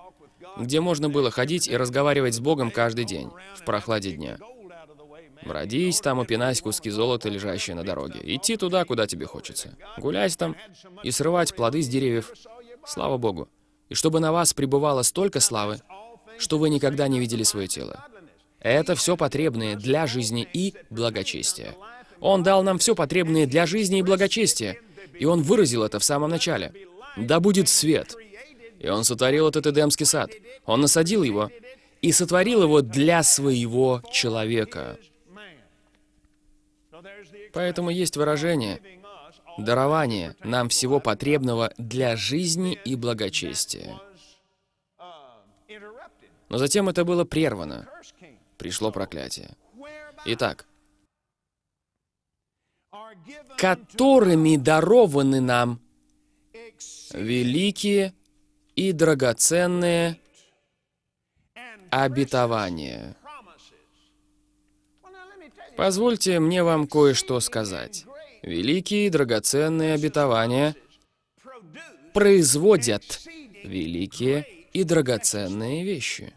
где можно было ходить и разговаривать с Богом каждый день, в прохладе дня. Бродись там, упинать куски золота, лежащие на дороге. Идти туда, куда тебе хочется. Гулять там и срывать плоды с деревьев. Слава Богу. И чтобы на вас пребывало столько славы, что вы никогда не видели свое тело. Это все потребное для жизни и благочестия. Он дал нам все потребное для жизни и благочестия, и Он выразил это в самом начале. да будет свет. И он сотворил этот Эдемский сад. Он насадил его и сотворил его для своего человека. Поэтому есть выражение «дарование нам всего потребного для жизни и благочестия». Но затем это было прервано. Пришло проклятие. Итак, которыми дарованы нам великие и драгоценные обетования. Позвольте мне вам кое-что сказать. Великие и драгоценные обетования производят великие и драгоценные вещи.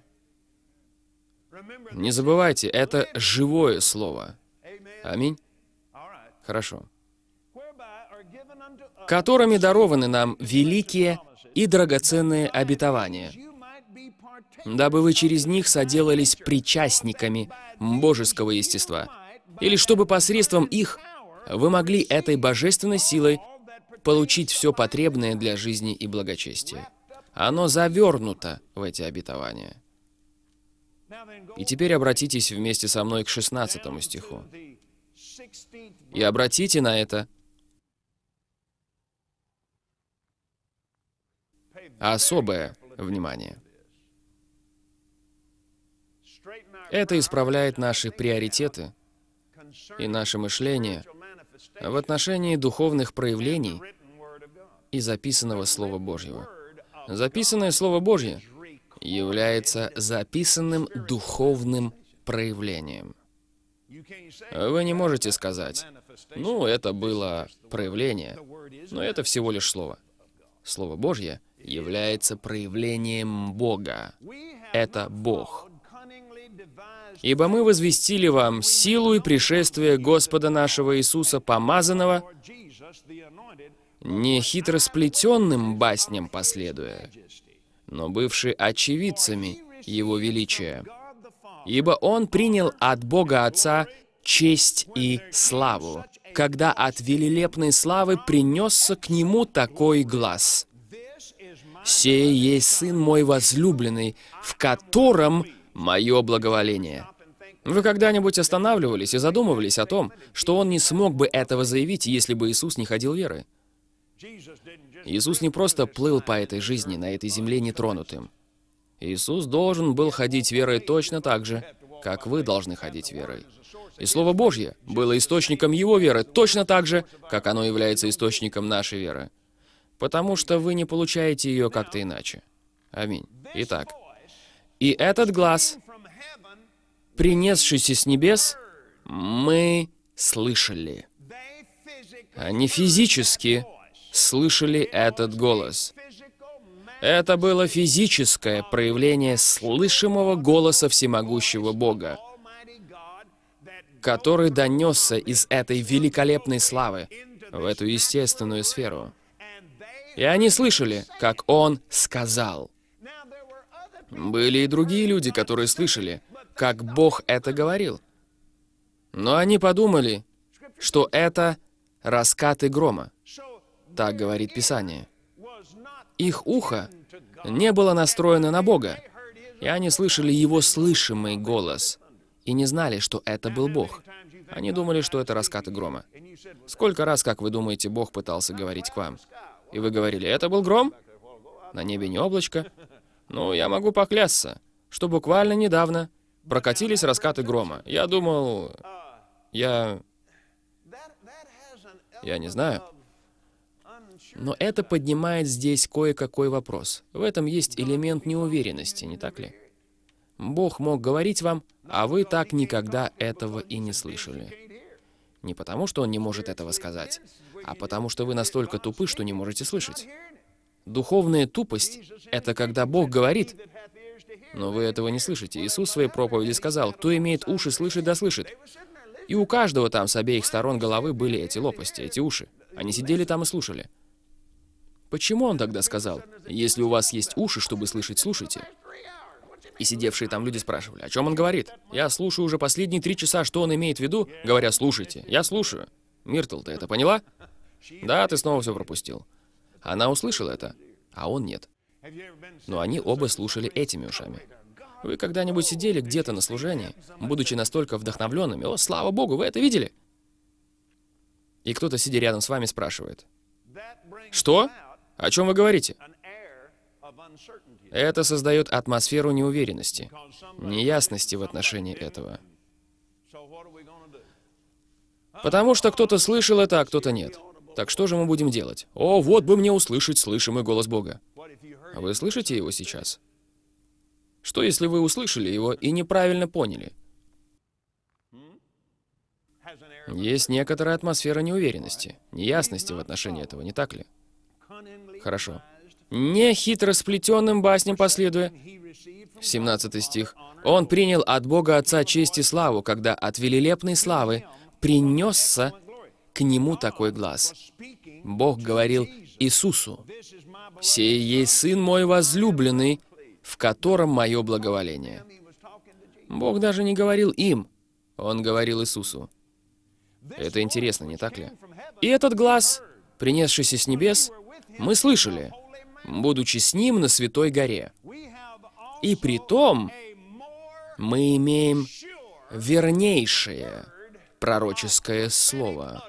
Не забывайте, это живое слово. Аминь. Хорошо. Которыми дарованы нам великие и драгоценные обетования, дабы вы через них соделались причастниками божеского естества, или чтобы посредством их вы могли этой божественной силой получить все потребное для жизни и благочестия. Оно завернуто в эти обетования. И теперь обратитесь вместе со мной к 16 стиху. И обратите на это особое внимание. Это исправляет наши приоритеты и наше мышление в отношении духовных проявлений и записанного Слова Божьего. Записанное Слово Божье является записанным духовным проявлением. Вы не можете сказать, ну, это было проявление, но это всего лишь слово. Слово Божье является проявлением Бога. Это Бог. Ибо мы возвестили вам силу и пришествие Господа нашего Иисуса Помазанного, не хитросплетенным басням последуя, но бывший очевидцами Его величия. Ибо Он принял от Бога Отца честь и славу, когда от велилепной славы принесся к Нему такой глаз. «Сей есть Сын мой возлюбленный, в котором мое благоволение». Вы когда-нибудь останавливались и задумывались о том, что Он не смог бы этого заявить, если бы Иисус не ходил верой? Иисус не просто плыл по этой жизни, на этой земле нетронутым. Иисус должен был ходить верой точно так же, как вы должны ходить верой. И Слово Божье было источником его веры точно так же, как оно является источником нашей веры. Потому что вы не получаете ее как-то иначе. Аминь. Итак, и этот глаз, принесшийся с небес, мы слышали. Они физически слышали этот голос. Это было физическое проявление слышимого голоса всемогущего Бога, который донесся из этой великолепной славы в эту естественную сферу. И они слышали, как он сказал. Были и другие люди, которые слышали, как Бог это говорил. Но они подумали, что это раскаты грома. Так говорит Писание. Их ухо не было настроено на Бога, и они слышали Его слышимый голос, и не знали, что это был Бог. Они думали, что это раскаты грома. Сколько раз, как вы думаете, Бог пытался говорить к вам? И вы говорили, это был гром? На небе не облачко? Ну, я могу поклясться, что буквально недавно прокатились раскаты грома. Я думал... Я... Я не знаю. Но это поднимает здесь кое-какой вопрос. В этом есть элемент неуверенности, не так ли? Бог мог говорить вам, а вы так никогда этого и не слышали. Не потому, что Он не может этого сказать, а потому, что вы настолько тупы, что не можете слышать. Духовная тупость — это когда Бог говорит, но вы этого не слышите. Иисус в своей проповеди сказал, «Кто имеет уши слышать, да слышит». И у каждого там с обеих сторон головы были эти лопасти, эти уши. Они сидели там и слушали. Почему он тогда сказал, если у вас есть уши, чтобы слышать, слушайте? И сидевшие там люди спрашивали, о чем он говорит? Я слушаю уже последние три часа, что он имеет в виду, говоря, слушайте. Я слушаю. Миртл, ты это поняла? Да, ты снова все пропустил. Она услышала это, а он нет. Но они оба слушали этими ушами. Вы когда-нибудь сидели где-то на служении, будучи настолько вдохновленными, «О, слава Богу, вы это видели?» И кто-то, сидя рядом с вами, спрашивает, «Что? О чем вы говорите?» Это создает атмосферу неуверенности, неясности в отношении этого. Потому что кто-то слышал это, а кто-то нет. Так что же мы будем делать? О, вот бы мне услышать слышимый голос Бога. Вы слышите его сейчас? Что, если вы услышали его и неправильно поняли? Есть некоторая атмосфера неуверенности, неясности в отношении этого, не так ли? Хорошо. Не хитро сплетенным басням последуя, 17 стих, «Он принял от Бога Отца честь и славу, когда от велилепной славы принесся к нему такой глаз. Бог говорил Иисусу, «Сей есть Сын мой возлюбленный, в котором мое благоволение». Бог даже не говорил им, Он говорил Иисусу. Это интересно, не так ли? И этот глаз, принесшийся с небес, мы слышали, будучи с Ним на Святой горе. И при том мы имеем вернейшее пророческое слово.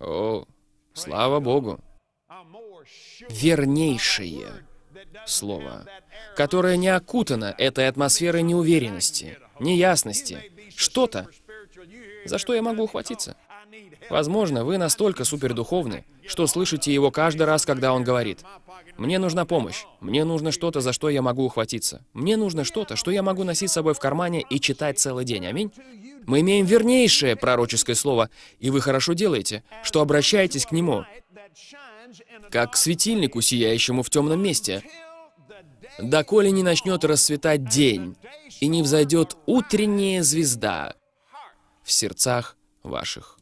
О, слава Богу! Вернейшее слово, которое не окутано этой атмосферой неуверенности, неясности, что-то, за что я могу ухватиться. Возможно, вы настолько супердуховны, что слышите его каждый раз, когда он говорит. Мне нужна помощь. Мне нужно что-то, за что я могу ухватиться. Мне нужно что-то, что я могу носить с собой в кармане и читать целый день. Аминь. Мы имеем вернейшее пророческое слово, и вы хорошо делаете, что обращаетесь к нему, как к светильнику, сияющему в темном месте, доколе не начнет расцветать день, и не взойдет утренняя звезда в сердцах ваших.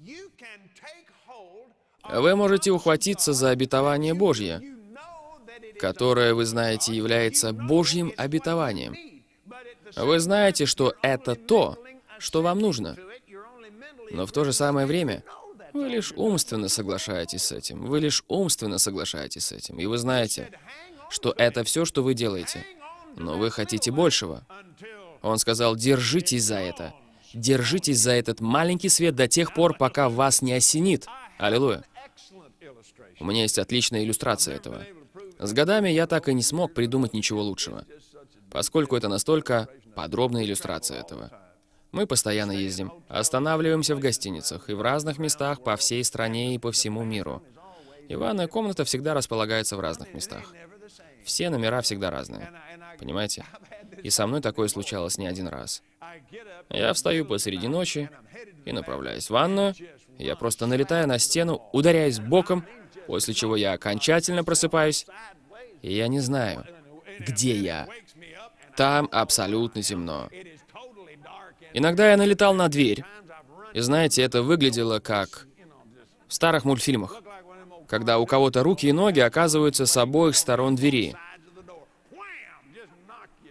Вы можете ухватиться за обетование Божье, которое, вы знаете, является Божьим обетованием. Вы знаете, что это то, что вам нужно. Но в то же самое время вы лишь умственно соглашаетесь с этим. Вы лишь умственно соглашаетесь с этим. И вы знаете, что это все, что вы делаете. Но вы хотите большего. Он сказал, держитесь за это. Держитесь за этот маленький свет до тех пор, пока вас не осенит. Аллилуйя. У меня есть отличная иллюстрация этого. С годами я так и не смог придумать ничего лучшего, поскольку это настолько подробная иллюстрация этого. Мы постоянно ездим, останавливаемся в гостиницах и в разных местах по всей стране и по всему миру. И ванная комната всегда располагается в разных местах. Все номера всегда разные. Понимаете? И со мной такое случалось не один раз. Я встаю посреди ночи и направляюсь в ванную. Я просто налетаю на стену, ударяюсь боком, после чего я окончательно просыпаюсь, и я не знаю, где я. Там абсолютно темно. Иногда я налетал на дверь. И знаете, это выглядело как в старых мультфильмах, когда у кого-то руки и ноги оказываются с обоих сторон двери.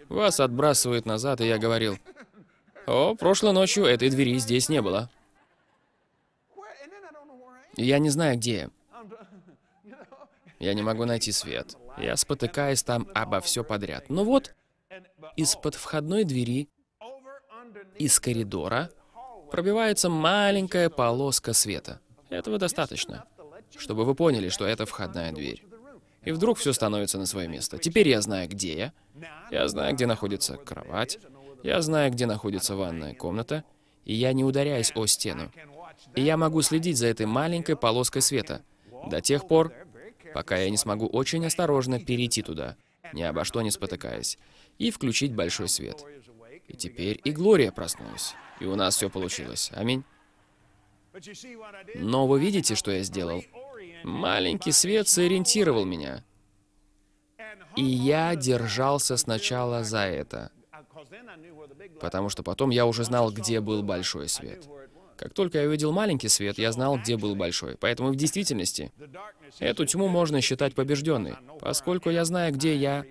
Вас отбрасывают назад, и я говорил, «О, прошлой ночью этой двери здесь не было». Я не знаю, где я. Я не могу найти свет. Я спотыкаюсь там обо все подряд. Но вот из-под входной двери из коридора пробивается маленькая полоска света. Этого достаточно, чтобы вы поняли, что это входная дверь. И вдруг все становится на свое место. Теперь я знаю, где я. Я знаю, где находится кровать. Я знаю, где находится ванная комната. И я не ударяюсь о стену. И я могу следить за этой маленькой полоской света до тех пор, пока я не смогу очень осторожно перейти туда, ни обо что не спотыкаясь, и включить большой свет. И теперь и Глория проснулась. И у нас все получилось. Аминь. Но вы видите, что я сделал? Маленький свет сориентировал меня. И я держался сначала за это. Потому что потом я уже знал, где был большой свет. Как только я увидел маленький свет, я знал, где был большой. Поэтому в действительности эту тьму можно считать побежденной, поскольку я знаю, где я,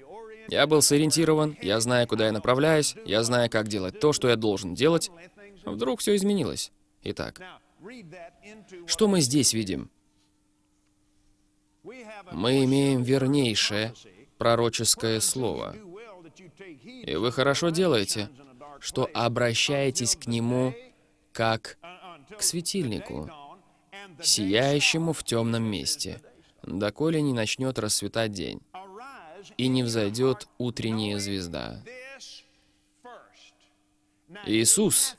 я был сориентирован, я знаю, куда я направляюсь, я знаю, как делать то, что я должен делать. Вдруг все изменилось. Итак, Что мы здесь видим? Мы имеем вернейшее пророческое слово. И вы хорошо делаете, что обращаетесь к нему как к светильнику, сияющему в темном месте, доколе не начнет расцветать день, и не взойдет утренняя звезда. Иисус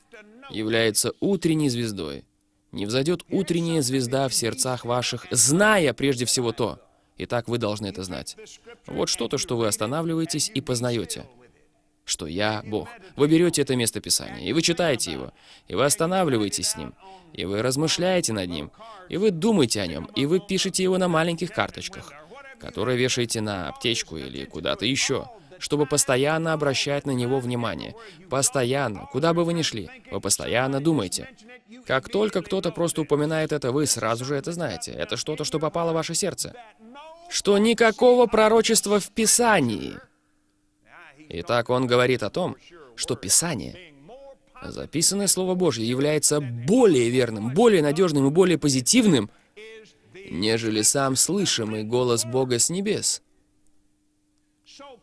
является утренней звездой. Не взойдет утренняя звезда в сердцах ваших, зная прежде всего то. Итак, вы должны это знать. Вот что-то, что вы останавливаетесь и познаете что я Бог. Вы берете это место Писания, и вы читаете его, и вы останавливаетесь с ним, и вы размышляете над ним, и вы думаете о нем, и вы пишете его на маленьких карточках, которые вешаете на аптечку или куда-то еще, чтобы постоянно обращать на него внимание. Постоянно, куда бы вы ни шли, вы постоянно думаете. Как только кто-то просто упоминает это, вы сразу же это знаете. Это что-то, что попало в ваше сердце. Что никакого пророчества в Писании — Итак, он говорит о том, что Писание, записанное Слово Божье, является более верным, более надежным и более позитивным, нежели сам слышимый голос Бога с небес.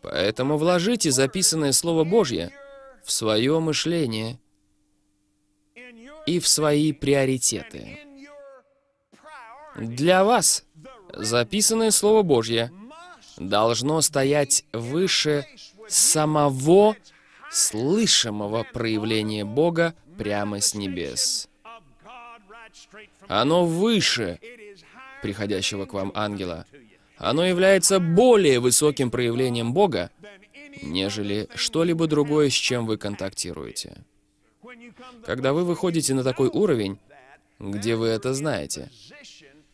Поэтому вложите записанное Слово Божье в свое мышление и в свои приоритеты. Для вас записанное Слово Божье должно стоять выше самого слышимого проявления Бога прямо с небес. Оно выше приходящего к вам ангела. Оно является более высоким проявлением Бога, нежели что-либо другое, с чем вы контактируете. Когда вы выходите на такой уровень, где вы это знаете,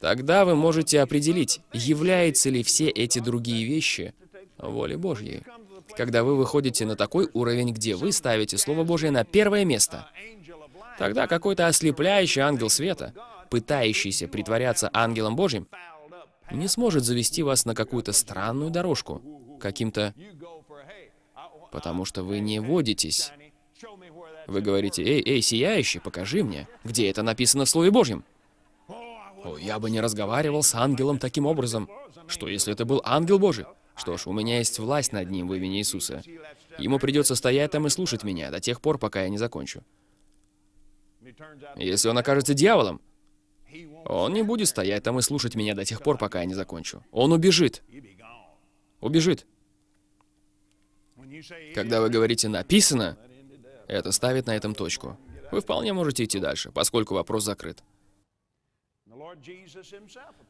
тогда вы можете определить, являются ли все эти другие вещи волей Божьей когда вы выходите на такой уровень, где вы ставите Слово Божье на первое место. Тогда какой-то ослепляющий ангел света, пытающийся притворяться ангелом Божьим, не сможет завести вас на какую-то странную дорожку, каким-то... Потому что вы не водитесь. Вы говорите, «Эй, эй, сияющий, покажи мне, где это написано в Слове Божьем». О, я бы не разговаривал с ангелом таким образом. Что, если это был ангел Божий? Что ж, у меня есть власть над ним в имени Иисуса. Ему придется стоять там и слушать меня до тех пор, пока я не закончу. Если он окажется дьяволом, он не будет стоять там и слушать меня до тех пор, пока я не закончу. Он убежит. Убежит. Когда вы говорите «написано», это ставит на этом точку. Вы вполне можете идти дальше, поскольку вопрос закрыт.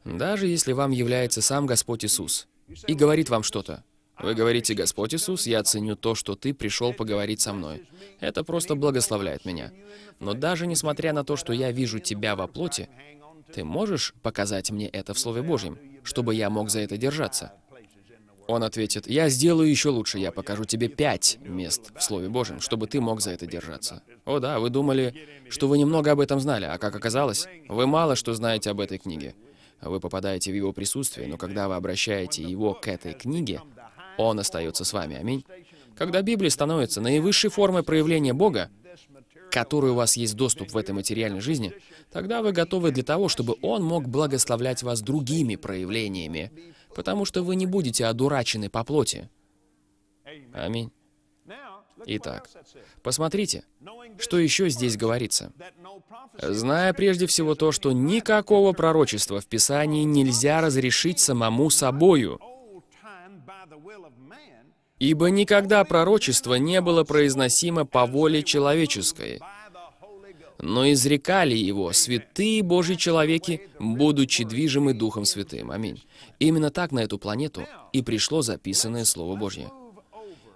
Даже если вам является сам Господь Иисус, и говорит вам что-то. Вы говорите, Господь Иисус, я ценю то, что Ты пришел поговорить со мной. Это просто благословляет меня. Но даже несмотря на то, что я вижу Тебя во плоти, Ты можешь показать мне это в Слове Божьем, чтобы я мог за это держаться? Он ответит, я сделаю еще лучше, я покажу тебе пять мест в Слове Божьем, чтобы ты мог за это держаться. О да, вы думали, что вы немного об этом знали, а как оказалось, вы мало что знаете об этой книге. Вы попадаете в его присутствие, но когда вы обращаете его к этой книге, он остается с вами. Аминь. Когда Библия становится наивысшей формой проявления Бога, которой у вас есть доступ в этой материальной жизни, тогда вы готовы для того, чтобы Он мог благословлять вас другими проявлениями, потому что вы не будете одурачены по плоти. Аминь. Итак, посмотрите, что еще здесь говорится. Зная прежде всего то, что никакого пророчества в Писании нельзя разрешить самому собою, ибо никогда пророчество не было произносимо по воле человеческой, но изрекали его святые Божьи человеки, будучи движимы Духом Святым. Аминь. Именно так на эту планету и пришло записанное Слово Божье.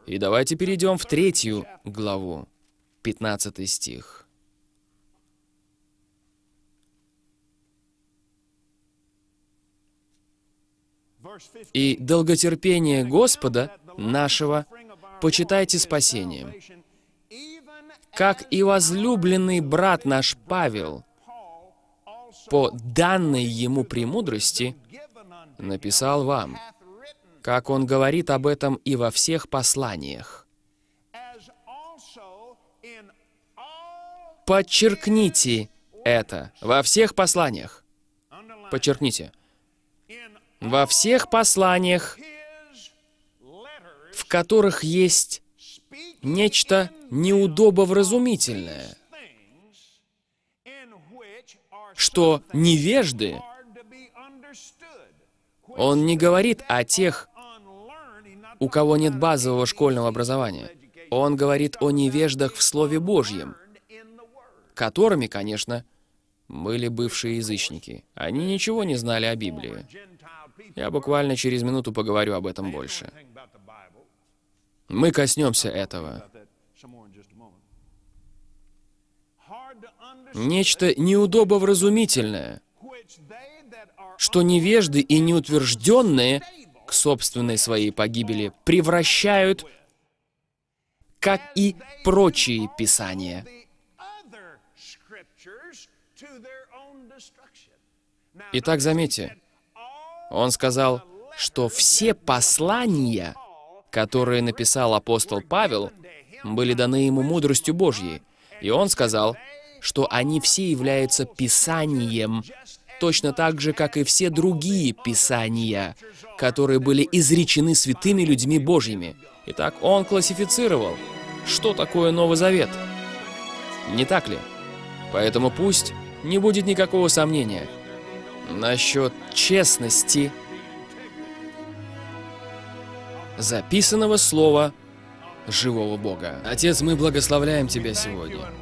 И давайте перейдем в третью главу, 15 стих. «И долготерпение Господа нашего почитайте спасением, как и возлюбленный брат наш Павел по данной ему премудрости написал вам, как он говорит об этом и во всех посланиях. Подчеркните это во всех посланиях. Подчеркните. Во всех посланиях, в которых есть нечто неудобовразумительное, что невежды, он не говорит о тех, у кого нет базового школьного образования. Он говорит о невеждах в Слове Божьем, которыми, конечно, были бывшие язычники. Они ничего не знали о Библии. Я буквально через минуту поговорю об этом больше. Мы коснемся этого. Нечто неудобовразумительное, что невежды и неутвержденные к собственной своей погибели превращают, как и прочие писания. Итак, заметьте, он сказал, что все послания, которые написал апостол Павел, были даны ему мудростью Божьей. И он сказал, что они все являются Писанием, точно так же, как и все другие Писания, которые были изречены святыми людьми Божьими. Итак, он классифицировал, что такое Новый Завет. Не так ли? Поэтому пусть не будет никакого сомнения насчет честности записанного слова живого Бога. Отец, мы благословляем Тебя сегодня.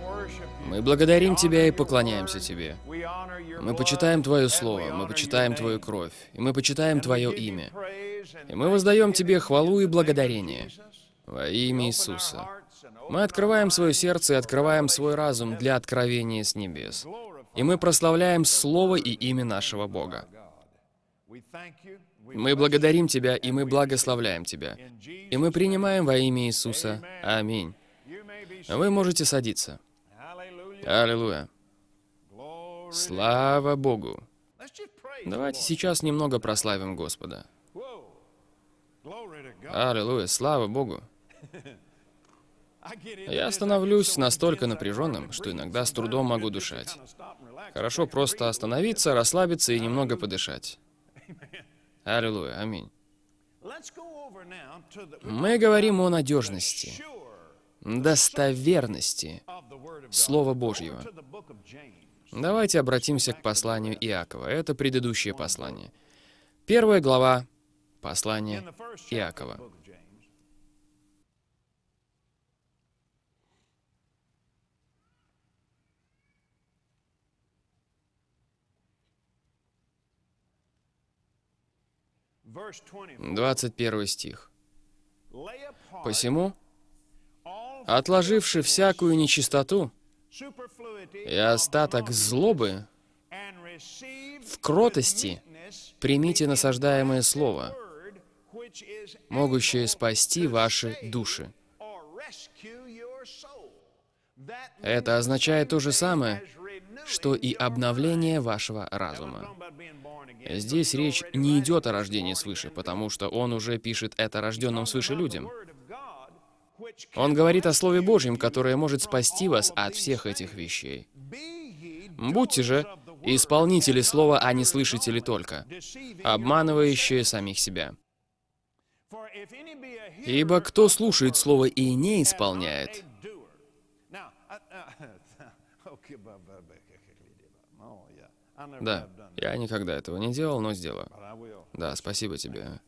Мы благодарим Тебя и поклоняемся Тебе. Мы почитаем Твое Слово, мы почитаем Твою кровь, и мы почитаем Твое имя. И мы воздаем Тебе хвалу и благодарение во имя Иисуса. Мы открываем свое сердце и открываем свой разум для откровения с небес. И мы прославляем Слово и имя нашего Бога. Мы благодарим Тебя, и мы благословляем Тебя. И мы принимаем во имя Иисуса. Аминь. Вы можете садиться. Аллилуйя. Слава Богу. Давайте сейчас немного прославим Господа. Аллилуйя, слава Богу. Я становлюсь настолько напряженным, что иногда с трудом могу дышать. Хорошо просто остановиться, расслабиться и немного подышать. Аллилуйя, аминь. Мы говорим о надежности, достоверности Слова Божьего. Давайте обратимся к посланию Иакова. Это предыдущее послание. Первая глава послания Иакова. Двадцать первый стих. «Посему, отложивши всякую нечистоту и остаток злобы, в кротости примите насаждаемое слово, могущее спасти ваши души. Это означает то же самое, что и обновление вашего разума. Здесь речь не идет о рождении свыше, потому что он уже пишет это рожденным свыше людям. Он говорит о Слове Божьем, которое может спасти вас от всех этих вещей. Будьте же исполнители Слова, а не слышатели только, обманывающие самих себя. Ибо кто слушает Слово и не исполняет, да, я никогда этого не делал, но сделаю. Да, спасибо тебе.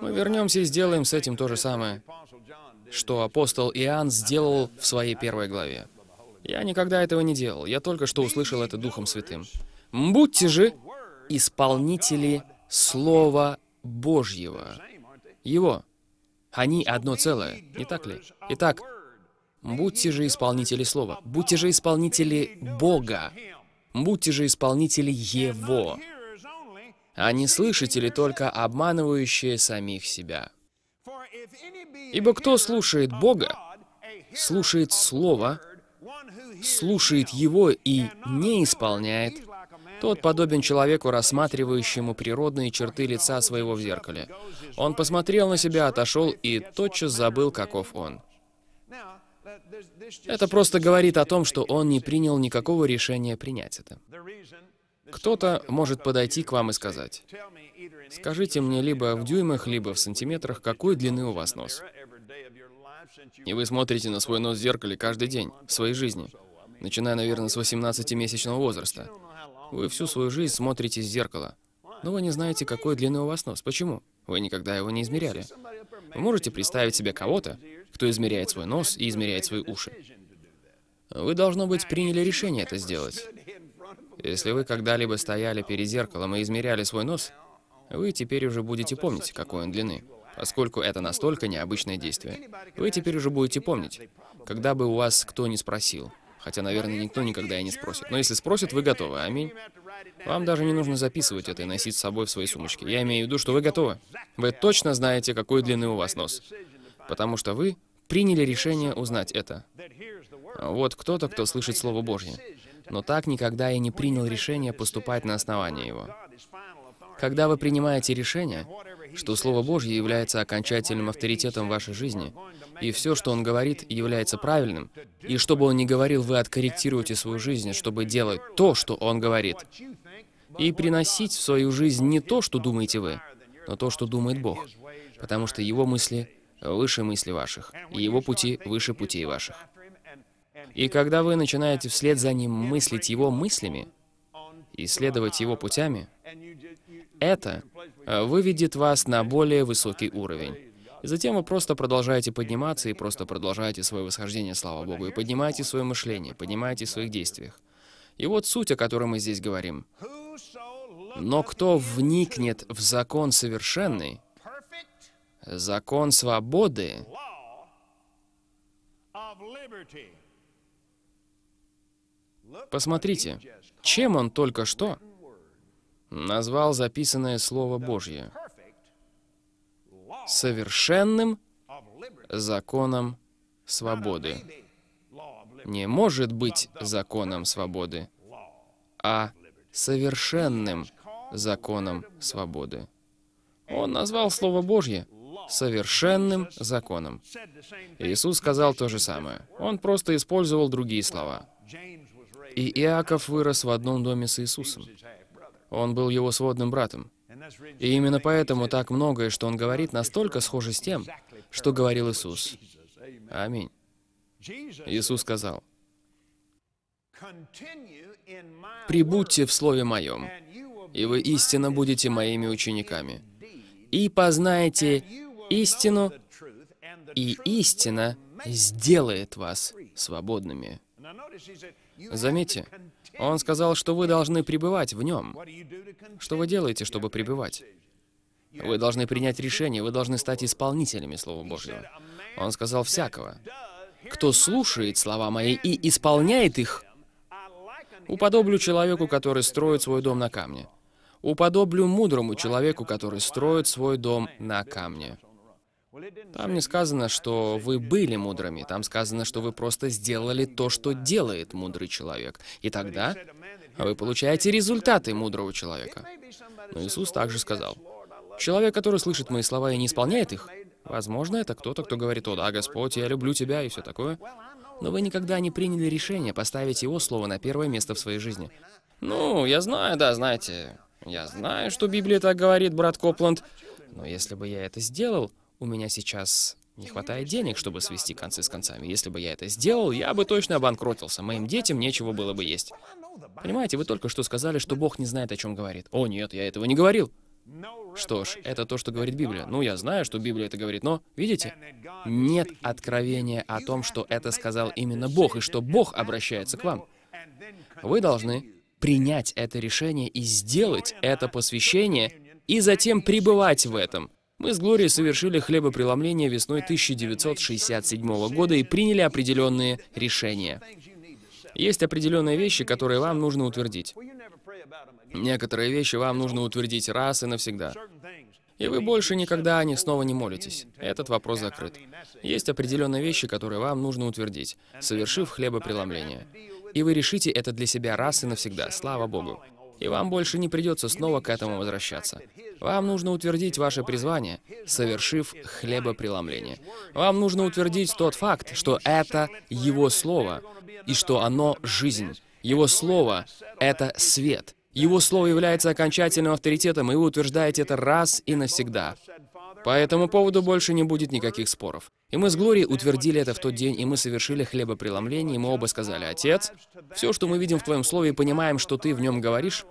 Мы вернемся и сделаем с этим то же самое, что апостол Иоанн сделал в своей первой главе. Я никогда этого не делал, я только что услышал это Духом Святым. Будьте же исполнители Слова Божьего. Его. Они одно целое, не так ли? Итак, будьте же исполнители Слова. Будьте же исполнители Бога. Будьте же исполнители Его а не слышатели только обманывающие самих себя. Ибо кто слушает Бога, слушает Слово, слушает Его и не исполняет, тот подобен человеку, рассматривающему природные черты лица своего в зеркале. Он посмотрел на себя, отошел и тотчас забыл, каков он. Это просто говорит о том, что он не принял никакого решения принять это. Кто-то может подойти к вам и сказать, «Скажите мне либо в дюймах, либо в сантиметрах, какой длины у вас нос?» И вы смотрите на свой нос в зеркале каждый день в своей жизни, начиная, наверное, с 18-месячного возраста. Вы всю свою жизнь смотрите в зеркало, но вы не знаете, какой длины у вас нос. Почему? Вы никогда его не измеряли. Вы можете представить себе кого-то, кто измеряет свой нос и измеряет свои уши. Вы, должно быть, приняли решение это сделать. Если вы когда-либо стояли перед зеркалом и измеряли свой нос, вы теперь уже будете помнить, какой он длины, поскольку это настолько необычное действие. Вы теперь уже будете помнить, когда бы у вас кто ни спросил. Хотя, наверное, никто никогда и не спросит. Но если спросит, вы готовы. Аминь. Вам даже не нужно записывать это и носить с собой в своей сумочке. Я имею в виду, что вы готовы. Вы точно знаете, какой длины у вас нос. Потому что вы приняли решение узнать это. Вот кто-то, кто слышит Слово Божье, но так никогда и не принял решение поступать на основании его. Когда вы принимаете решение, что Слово Божье является окончательным авторитетом в вашей жизни, и все, что Он говорит, является правильным, и что бы Он ни говорил, вы откорректируете свою жизнь, чтобы делать то, что Он говорит, и приносить в свою жизнь не то, что думаете вы, но то, что думает Бог, потому что Его мысли выше мысли ваших, и Его пути выше путей ваших. И когда вы начинаете вслед за Ним мыслить Его мыслями, и следовать Его путями, это э, выведет вас на более высокий уровень. И затем вы просто продолжаете подниматься и просто продолжаете свое восхождение, слава Богу, и поднимаете свое мышление, поднимаете в своих действиях. И вот суть, о которой мы здесь говорим. Но кто вникнет в закон совершенный, закон свободы, посмотрите, чем он только что назвал записанное Слово Божье совершенным законом свободы. Не может быть законом свободы, а совершенным законом свободы. Он назвал Слово Божье совершенным законом. Иисус сказал то же самое. Он просто использовал другие слова. И Иаков вырос в одном доме с Иисусом. Он был его сводным братом. И именно поэтому так многое, что он говорит, настолько схоже с тем, что говорил Иисус. Аминь. Иисус сказал, «Прибудьте в Слове Моем, и вы истинно будете Моими учениками, и познаете истину, и истина сделает вас свободными». Заметьте, он сказал, что вы должны пребывать в нем. Что вы делаете, чтобы пребывать? Вы должны принять решение, вы должны стать исполнителями Слова Божьего. Он сказал всякого. Кто слушает слова мои и исполняет их, уподоблю человеку, который строит свой дом на камне. Уподоблю мудрому человеку, который строит свой дом на камне. Там не сказано, что вы были мудрыми, там сказано, что вы просто сделали то, что делает мудрый человек. И тогда вы получаете результаты мудрого человека. Но Иисус также сказал, человек, который слышит мои слова и не исполняет их, возможно, это кто-то, кто говорит, «О да, Господь, я люблю Тебя» и все такое. Но вы никогда не приняли решение поставить Его Слово на первое место в своей жизни. Ну, я знаю, да, знаете, я знаю, что Библия так говорит, брат Копланд, но если бы я это сделал, у меня сейчас не хватает денег, чтобы свести концы с концами. Если бы я это сделал, я бы точно обанкротился. Моим детям нечего было бы есть. Понимаете, вы только что сказали, что Бог не знает, о чем говорит. О, нет, я этого не говорил. Что ж, это то, что говорит Библия. Ну, я знаю, что Библия это говорит, но, видите, нет откровения о том, что это сказал именно Бог, и что Бог обращается к вам. Вы должны принять это решение и сделать это посвящение, и затем пребывать в этом. Мы с Глорией совершили хлебопреломление весной 1967 года и приняли определенные решения. Есть определенные вещи, которые вам нужно утвердить. Некоторые вещи вам нужно утвердить раз и навсегда. И вы больше никогда о них снова не молитесь. Этот вопрос закрыт. Есть определенные вещи, которые вам нужно утвердить, совершив хлебопреломление. И вы решите это для себя раз и навсегда. Слава Богу. И вам больше не придется снова к этому возвращаться. Вам нужно утвердить ваше призвание, совершив хлебопреломление. Вам нужно утвердить тот факт, что это Его Слово, и что оно — жизнь. Его Слово — это свет. Его Слово является окончательным авторитетом, и вы утверждаете это раз и навсегда. По этому поводу больше не будет никаких споров. И мы с Глорией утвердили это в тот день, и мы совершили хлебопреломление, и мы оба сказали, «Отец, все, что мы видим в Твоем Слове, и понимаем, что Ты в нем говоришь,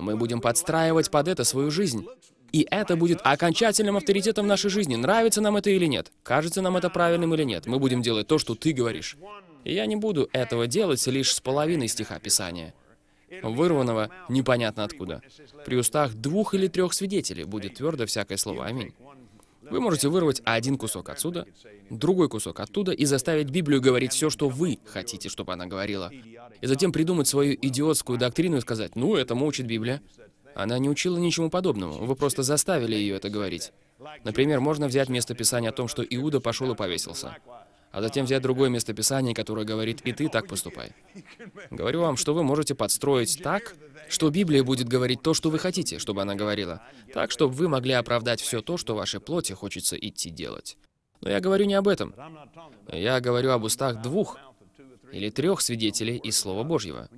мы будем подстраивать под это свою жизнь. И это будет окончательным авторитетом в нашей жизни. Нравится нам это или нет? Кажется нам это правильным или нет? Мы будем делать то, что Ты говоришь. И я не буду этого делать лишь с половиной стиха Писания вырванного непонятно откуда. При устах двух или трех свидетелей будет твердо всякое слово «Аминь». Вы можете вырвать один кусок отсюда, другой кусок оттуда и заставить Библию говорить все, что вы хотите, чтобы она говорила. И затем придумать свою идиотскую доктрину и сказать, ну, этому учит Библия. Она не учила ничему подобному, вы просто заставили ее это говорить. Например, можно взять место Писания о том, что Иуда пошел и повесился а затем взять другое местописание, которое говорит «и ты так поступай». Говорю вам, что вы можете подстроить так, что Библия будет говорить то, что вы хотите, чтобы она говорила, так, чтобы вы могли оправдать все то, что вашей плоти хочется идти делать. Но я говорю не об этом. Я говорю об устах двух или трех свидетелей из Слова Божьего.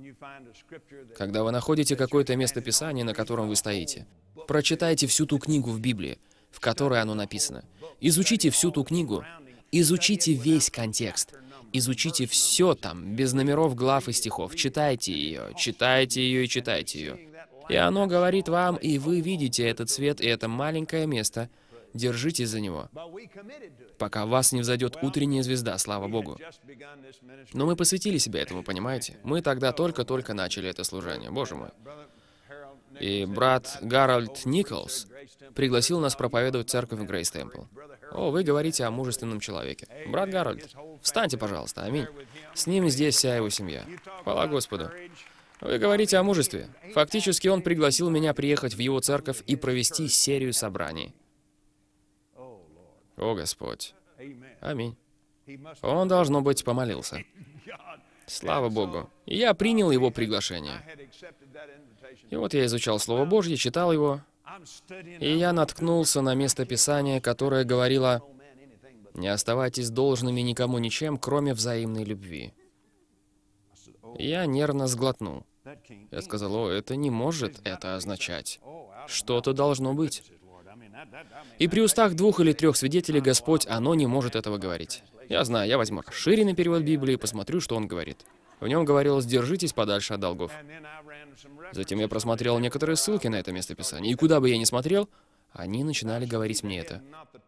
Когда вы находите какое-то местописание, на котором вы стоите, прочитайте всю ту книгу в Библии, в которой оно написано. Изучите всю ту книгу, Изучите весь контекст. Изучите все там, без номеров глав и стихов. Читайте ее, читайте ее и читайте ее. И оно говорит вам, и вы видите этот свет и это маленькое место. Держитесь за него, пока вас не взойдет утренняя звезда, слава Богу. Но мы посвятили себя этому, понимаете? Мы тогда только-только начали это служение, Боже мой. И брат Гарольд Николс пригласил нас проповедовать церковь Грейс Темпл. О, вы говорите о мужественном человеке. Брат Гарольд, встаньте, пожалуйста, аминь. С ним здесь вся его семья. Хвала Господу. Вы говорите о мужестве. Фактически он пригласил меня приехать в его церковь и провести серию собраний. О, Господь. Аминь. Он, должно быть, помолился. Слава Богу. Я принял его приглашение. И вот я изучал Слово Божье, читал его, и я наткнулся на место Писания, которое говорило «Не оставайтесь должными никому ничем, кроме взаимной любви». Я нервно сглотнул. Я сказал, о, это не может это означать. Что-то должно быть. И при устах двух или трех свидетелей Господь, оно не может этого говорить. Я знаю, я возьму расширенный перевод Библии и посмотрю, что он говорит. В нем говорилось «держитесь подальше от долгов». Затем я просмотрел некоторые ссылки на это местописание, и куда бы я ни смотрел, они начинали говорить мне это.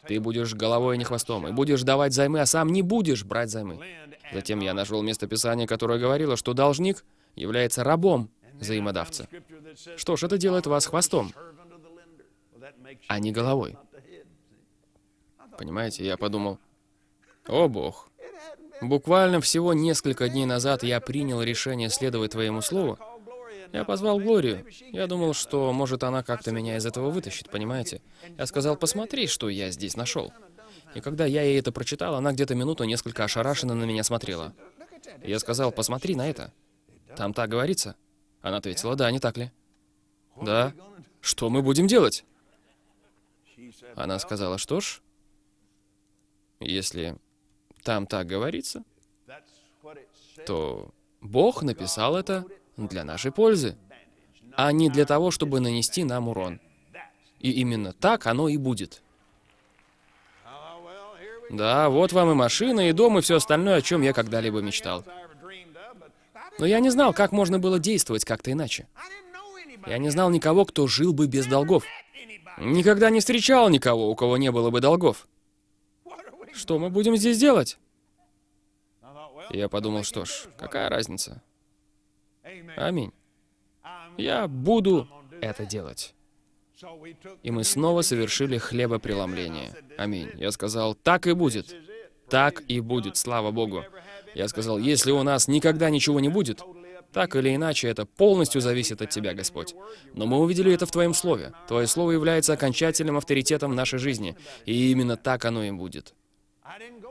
Ты будешь головой, а не хвостом, и будешь давать займы, а сам не будешь брать займы. Затем я нашел местописание, которое говорило, что должник является рабом взаимодавца. Что ж, это делает вас хвостом, а не головой. Понимаете, я подумал, о бог, буквально всего несколько дней назад я принял решение следовать твоему слову, я позвал Глорию. Я думал, что, может, она как-то меня из этого вытащит, понимаете? Я сказал, посмотри, что я здесь нашел. И когда я ей это прочитал, она где-то минуту несколько ошарашенно на меня смотрела. Я сказал, посмотри на это. Там так говорится. Она ответила, да, не так ли? Да. Что мы будем делать? Она сказала, что ж, если там так говорится, то Бог написал это для нашей пользы, а не для того, чтобы нанести нам урон. И именно так оно и будет. Да, вот вам и машина, и дом, и все остальное, о чем я когда-либо мечтал. Но я не знал, как можно было действовать как-то иначе. Я не знал никого, кто жил бы без долгов. Никогда не встречал никого, у кого не было бы долгов. Что мы будем здесь делать? Я подумал, что ж, какая разница? Аминь. Я буду это делать. И мы снова совершили хлебопреломление. Аминь. Я сказал, так и будет. Так и будет, слава Богу. Я сказал, если у нас никогда ничего не будет, так или иначе, это полностью зависит от Тебя, Господь. Но мы увидели это в Твоем Слове. Твое Слово является окончательным авторитетом в нашей жизни. И именно так оно и будет.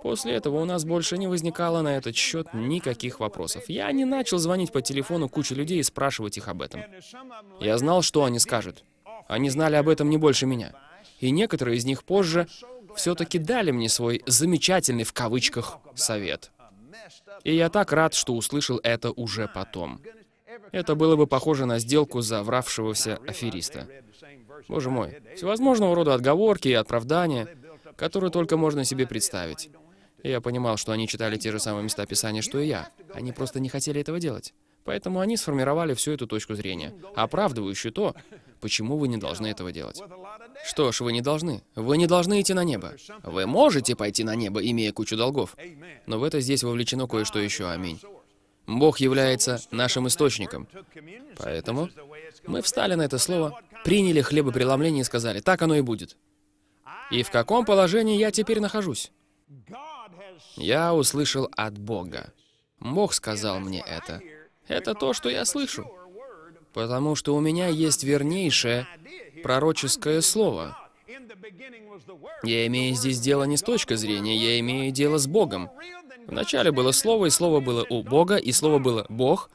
После этого у нас больше не возникало на этот счет никаких вопросов. Я не начал звонить по телефону куче людей и спрашивать их об этом. Я знал, что они скажут. Они знали об этом не больше меня. И некоторые из них позже все-таки дали мне свой «замечательный» в кавычках совет. И я так рад, что услышал это уже потом. Это было бы похоже на сделку завравшегося афериста. Боже мой, всевозможного рода отговорки и оправдания, которые только можно себе представить. Я понимал, что они читали те же самые места Писания, что и я. Они просто не хотели этого делать. Поэтому они сформировали всю эту точку зрения, оправдывающую то, почему вы не должны этого делать. Что ж, вы не должны. Вы не должны идти на небо. Вы можете пойти на небо, имея кучу долгов. Но в это здесь вовлечено кое-что еще. Аминь. Бог является нашим источником. Поэтому мы встали на это слово, приняли хлебопреломление и сказали, так оно и будет. И в каком положении я теперь нахожусь? Я услышал от Бога. Бог сказал мне это. Это то, что я слышу. Потому что у меня есть вернейшее пророческое слово. Я имею здесь дело не с точки зрения, я имею дело с Богом. Вначале было слово, и слово было у Бога, и слово было Бог.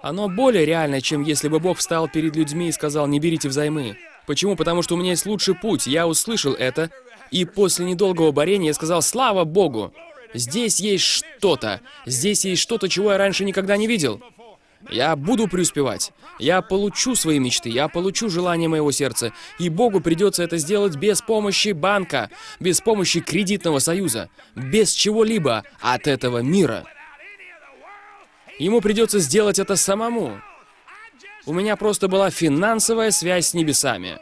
Оно более реально, чем если бы Бог встал перед людьми и сказал, не берите взаймы. Почему? Потому что у меня есть лучший путь. Я услышал это, и после недолгого борения я сказал, слава Богу! Здесь есть что-то. Здесь есть что-то, чего я раньше никогда не видел. Я буду преуспевать. Я получу свои мечты, я получу желание моего сердца. И Богу придется это сделать без помощи банка, без помощи кредитного союза, без чего-либо от этого мира. Ему придется сделать это самому. У меня просто была финансовая связь с небесами.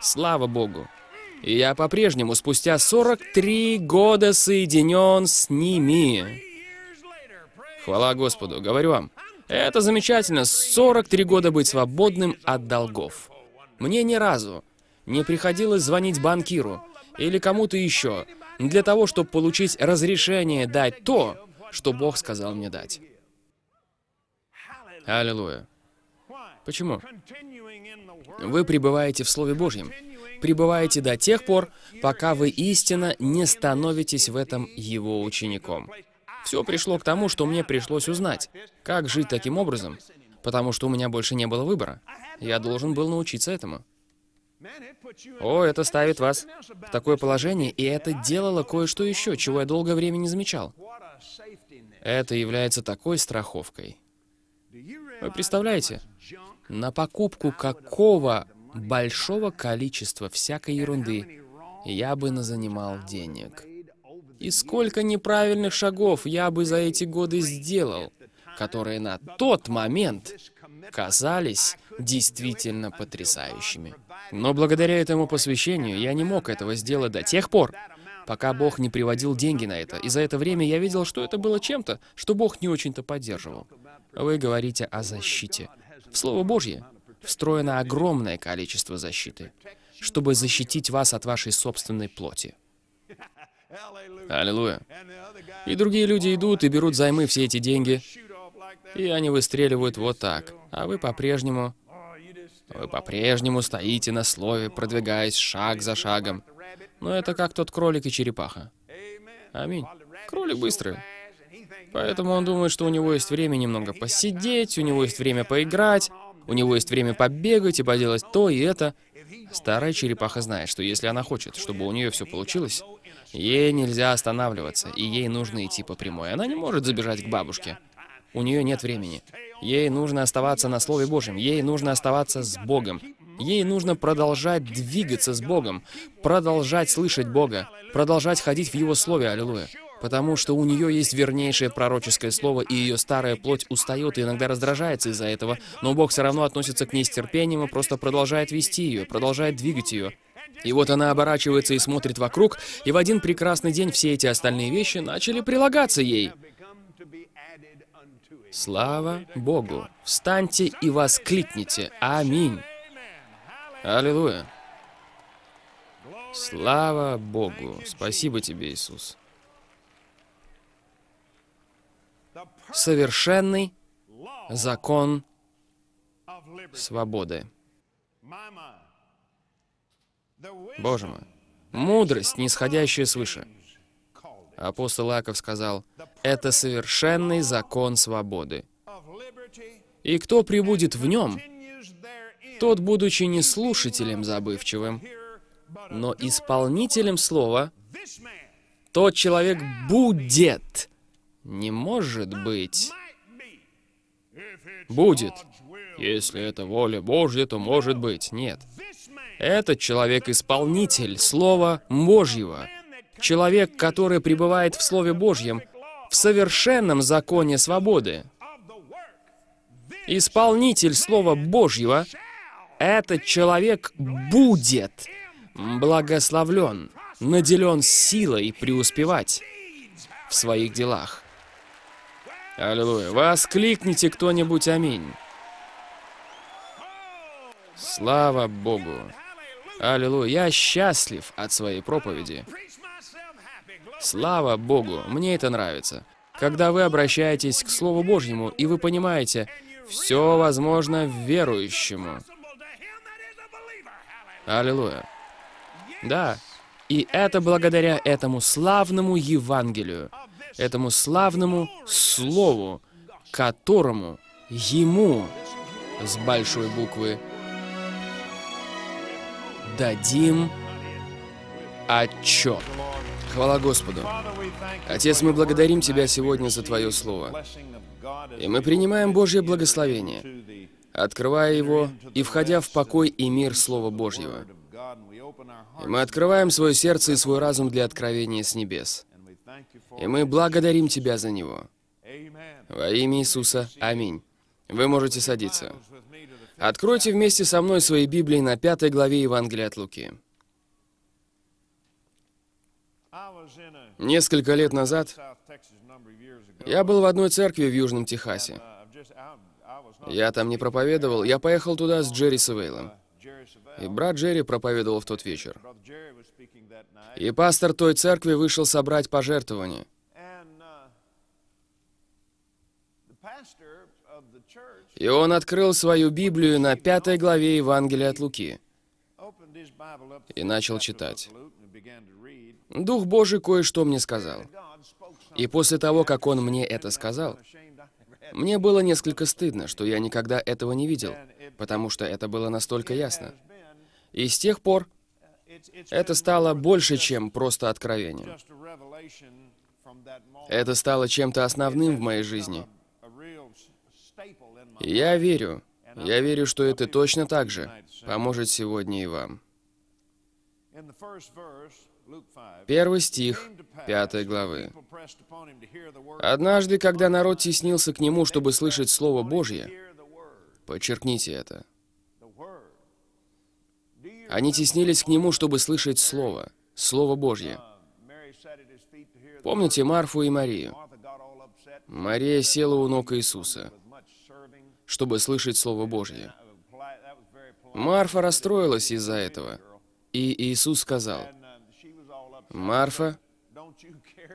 Слава Богу. И я по-прежнему спустя 43 года соединен с ними. Хвала Господу. Говорю вам, это замечательно, 43 года быть свободным от долгов. Мне ни разу не приходилось звонить банкиру или кому-то еще для того, чтобы получить разрешение дать то, что Бог сказал мне дать. Аллилуйя. Почему? Вы пребываете в Слове Божьем. Пребываете до тех пор, пока вы истинно не становитесь в этом Его учеником. Все пришло к тому, что мне пришлось узнать, как жить таким образом, потому что у меня больше не было выбора. Я должен был научиться этому. О, это ставит вас в такое положение, и это делало кое-что еще, чего я долгое время не замечал. Это является такой страховкой. Вы представляете, на покупку какого большого количества всякой ерунды я бы назанимал денег. И сколько неправильных шагов я бы за эти годы сделал, которые на тот момент казались действительно потрясающими. Но благодаря этому посвящению я не мог этого сделать до тех пор, пока Бог не приводил деньги на это. И за это время я видел, что это было чем-то, что Бог не очень-то поддерживал. Вы говорите о защите. В Слово Божье встроено огромное количество защиты, чтобы защитить вас от вашей собственной плоти. Аллилуйя. И другие люди идут и берут займы все эти деньги, и они выстреливают вот так. А вы по-прежнему... Вы по-прежнему стоите на слове, продвигаясь шаг за шагом. Но это как тот кролик и черепаха. Аминь. Кролик быстрый. Поэтому он думает, что у него есть время немного посидеть, у него есть время поиграть, у него есть время побегать и поделать то и это. Старая черепаха знает, что если она хочет, чтобы у нее все получилось, ей нельзя останавливаться, и ей нужно идти по прямой. Она не может забежать к бабушке. У нее нет времени. Ей нужно оставаться на Слове Божьем, ей нужно оставаться с Богом. Ей нужно продолжать двигаться с Богом, продолжать слышать Бога, продолжать ходить в Его Слове, аллилуйя потому что у нее есть вернейшее пророческое слово, и ее старая плоть устает и иногда раздражается из-за этого, но Бог все равно относится к ней с терпением и просто продолжает вести ее, продолжает двигать ее. И вот она оборачивается и смотрит вокруг, и в один прекрасный день все эти остальные вещи начали прилагаться ей. Слава Богу! Встаньте и воскликните. Аминь. Аллилуйя. Слава Богу! Спасибо тебе, Иисус. Совершенный закон свободы. Боже мой, мудрость, нисходящая свыше. Апостол Иаков сказал, «Это совершенный закон свободы. И кто прибудет в нем, тот, будучи не слушателем забывчивым, но исполнителем слова, тот человек будет, не может быть, будет. Если это воля Божья, то может быть. Нет. Этот человек-исполнитель Слова Божьего. Человек, который пребывает в Слове Божьем, в совершенном законе свободы. Исполнитель Слова Божьего, этот человек будет благословлен, наделен силой преуспевать в своих делах. Аллилуйя. Воскликните кто-нибудь «Аминь». Слава Богу. Аллилуйя. Я счастлив от своей проповеди. Слава Богу. Мне это нравится. Когда вы обращаетесь к Слову Божьему, и вы понимаете, все возможно верующему. Аллилуйя. Да. И это благодаря этому славному Евангелию, этому славному Слову, которому Ему с большой буквы дадим отчет. Хвала Господу. Отец, мы благодарим Тебя сегодня за Твое Слово. И мы принимаем Божье благословение, открывая его и входя в покой и мир Слова Божьего. И мы открываем свое сердце и свой разум для откровения с небес. И мы благодарим Тебя за него. Во имя Иисуса. Аминь. Вы можете садиться. Откройте вместе со мной свои Библии на пятой главе Евангелия от Луки. Несколько лет назад я был в одной церкви в Южном Техасе. Я там не проповедовал, я поехал туда с Джерри Савейлом. И брат Джерри проповедовал в тот вечер. И пастор той церкви вышел собрать пожертвования. И он открыл свою Библию на пятой главе Евангелия от Луки и начал читать. Дух Божий кое-что мне сказал. И после того, как он мне это сказал, мне было несколько стыдно, что я никогда этого не видел, потому что это было настолько ясно. И с тех пор это стало больше, чем просто откровением. Это стало чем-то основным в моей жизни. я верю, я верю, что это точно так же поможет сегодня и вам. Первый стих пятой главы. «Однажды, когда народ теснился к нему, чтобы слышать Слово Божье, подчеркните это, они теснились к нему, чтобы слышать Слово, Слово Божье. Помните Марфу и Марию? Мария села у ног Иисуса, чтобы слышать Слово Божье. Марфа расстроилась из-за этого, и Иисус сказал, «Марфа,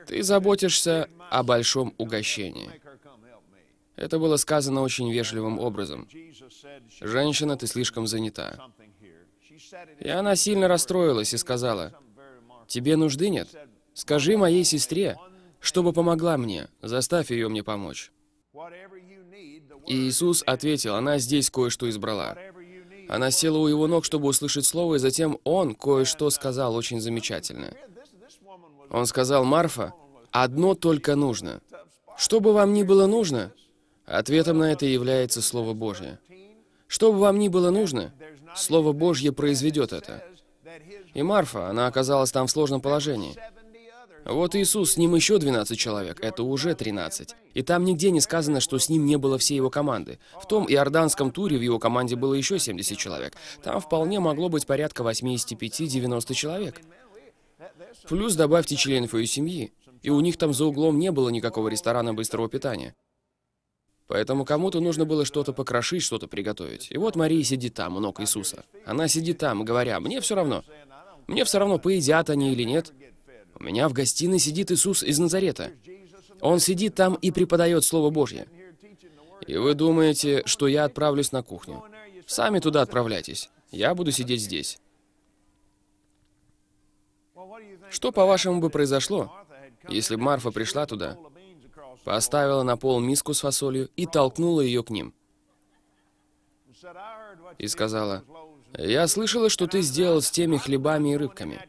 ты заботишься о большом угощении». Это было сказано очень вежливым образом. «Женщина, ты слишком занята». И она сильно расстроилась и сказала, «Тебе нужды нет? Скажи моей сестре, чтобы помогла мне, заставь ее мне помочь». И Иисус ответил, она здесь кое-что избрала. Она села у его ног, чтобы услышать слово, и затем он кое-что сказал очень замечательное. Он сказал, «Марфа, одно только нужно. Что бы вам ни было нужно, ответом на это является Слово Божье. Что бы вам ни было нужно, Слово Божье произведет это. И Марфа, она оказалась там в сложном положении. Вот Иисус, с ним еще 12 человек, это уже 13. И там нигде не сказано, что с ним не было всей его команды. В том иорданском туре в его команде было еще 70 человек. Там вполне могло быть порядка 85-90 человек. Плюс добавьте членов ее семьи. И у них там за углом не было никакого ресторана быстрого питания. Поэтому кому-то нужно было что-то покрошить, что-то приготовить. И вот Мария сидит там, у ног Иисуса. Она сидит там, говоря, «Мне все равно. Мне все равно, поедят они или нет. У меня в гостиной сидит Иисус из Назарета. Он сидит там и преподает Слово Божье. И вы думаете, что я отправлюсь на кухню. Сами туда отправляйтесь. Я буду сидеть здесь. Что, по-вашему, бы произошло, если бы Марфа пришла туда, поставила на пол миску с фасолью и толкнула ее к ним, и сказала, «Я слышала, что ты сделал с теми хлебами и рыбками.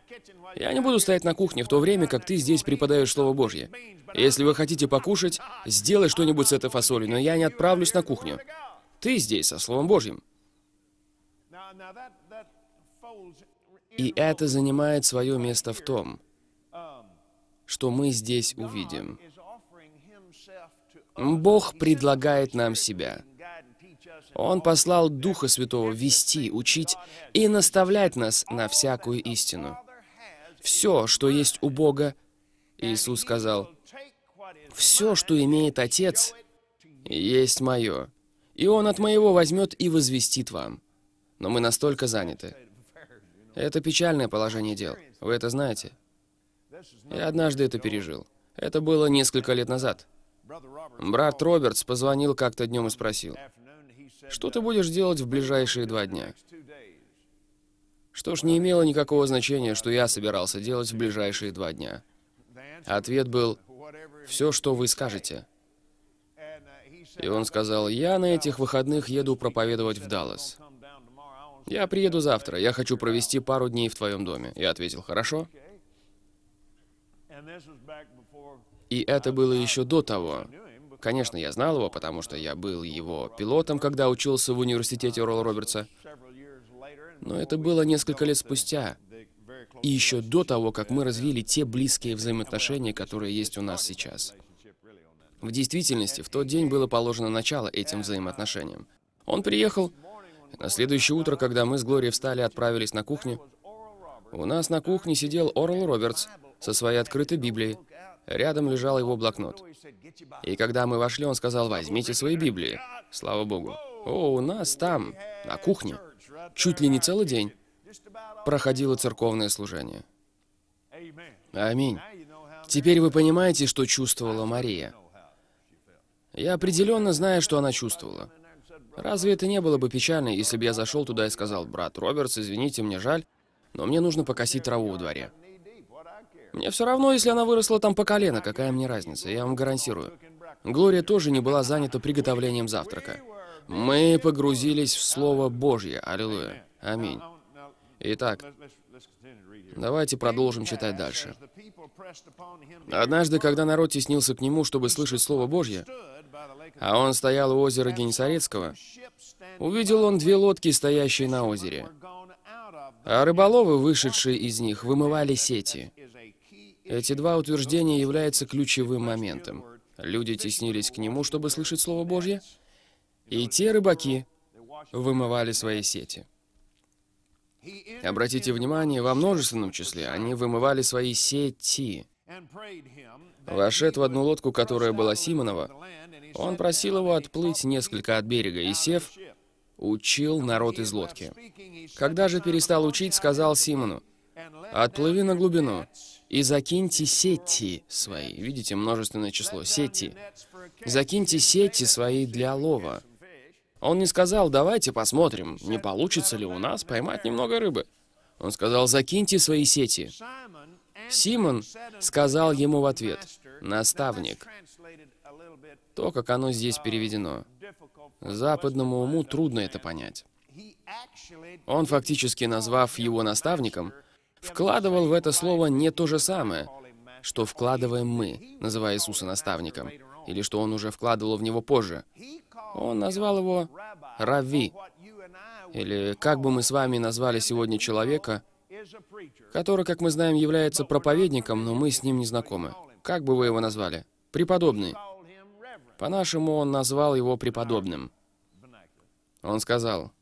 Я не буду стоять на кухне в то время, как ты здесь преподаешь Слово Божье. Если вы хотите покушать, сделай что-нибудь с этой фасолью, но я не отправлюсь на кухню. Ты здесь со Словом Божьим». И это занимает свое место в том, что мы здесь увидим. Бог предлагает нам себя. Он послал Духа Святого вести, учить и наставлять нас на всякую истину. Все, что есть у Бога, Иисус сказал, «Все, что имеет Отец, есть мое, и Он от моего возьмет и возвестит вам». Но мы настолько заняты. Это печальное положение дел. Вы это знаете? Я однажды это пережил. Это было несколько лет назад. Брат Робертс позвонил как-то днем и спросил, «Что ты будешь делать в ближайшие два дня?» Что ж, не имело никакого значения, что я собирался делать в ближайшие два дня. Ответ был, «Все, что вы скажете». И он сказал, «Я на этих выходных еду проповедовать в Даллас. «Я приеду завтра. Я хочу провести пару дней в твоем доме». Я ответил, «Хорошо». И это было еще до того. Конечно, я знал его, потому что я был его пилотом, когда учился в университете Ролла Робертса. Но это было несколько лет спустя. И еще до того, как мы развили те близкие взаимоотношения, которые есть у нас сейчас. В действительности, в тот день было положено начало этим взаимоотношениям. Он приехал, на следующее утро, когда мы с Глорией встали и отправились на кухню, у нас на кухне сидел Орл Робертс со своей открытой Библией. Рядом лежал его блокнот. И когда мы вошли, он сказал, возьмите свои Библии. Слава Богу. О, у нас там, на кухне, чуть ли не целый день, проходило церковное служение. Аминь. Теперь вы понимаете, что чувствовала Мария. Я определенно знаю, что она чувствовала. Разве это не было бы печально, если бы я зашел туда и сказал, «Брат Робертс, извините, мне жаль, но мне нужно покосить траву во дворе». Мне все равно, если она выросла там по колено, какая мне разница, я вам гарантирую. Глория тоже не была занята приготовлением завтрака. Мы погрузились в Слово Божье. Аллилуйя. Аминь. Итак, давайте продолжим читать дальше. Однажды, когда народ теснился к нему, чтобы слышать Слово Божье, а он стоял у озера Генесарецкого, увидел он две лодки, стоящие на озере. А рыболовы, вышедшие из них, вымывали сети. Эти два утверждения являются ключевым моментом. Люди теснились к нему, чтобы слышать Слово Божье, и те рыбаки вымывали свои сети. Обратите внимание, во множественном числе они вымывали свои сети. Вошед в одну лодку, которая была Симонова, он просил его отплыть несколько от берега, и, сев, учил народ из лодки. Когда же перестал учить, сказал Симону, «Отплыви на глубину и закиньте сети свои». Видите, множественное число, сети. «Закиньте сети свои для лова». Он не сказал, давайте посмотрим, не получится ли у нас поймать немного рыбы. Он сказал, закиньте свои сети. Симон сказал ему в ответ, наставник. То, как оно здесь переведено. Западному уму трудно это понять. Он, фактически назвав его наставником, вкладывал в это слово не то же самое, что вкладываем мы, называя Иисуса наставником, или что он уже вкладывал в него позже. Он назвал его Рави, или как бы мы с вами назвали сегодня человека, который, как мы знаем, является проповедником, но мы с ним не знакомы. Как бы вы его назвали? Преподобный. По-нашему, он назвал его преподобным. Он сказал,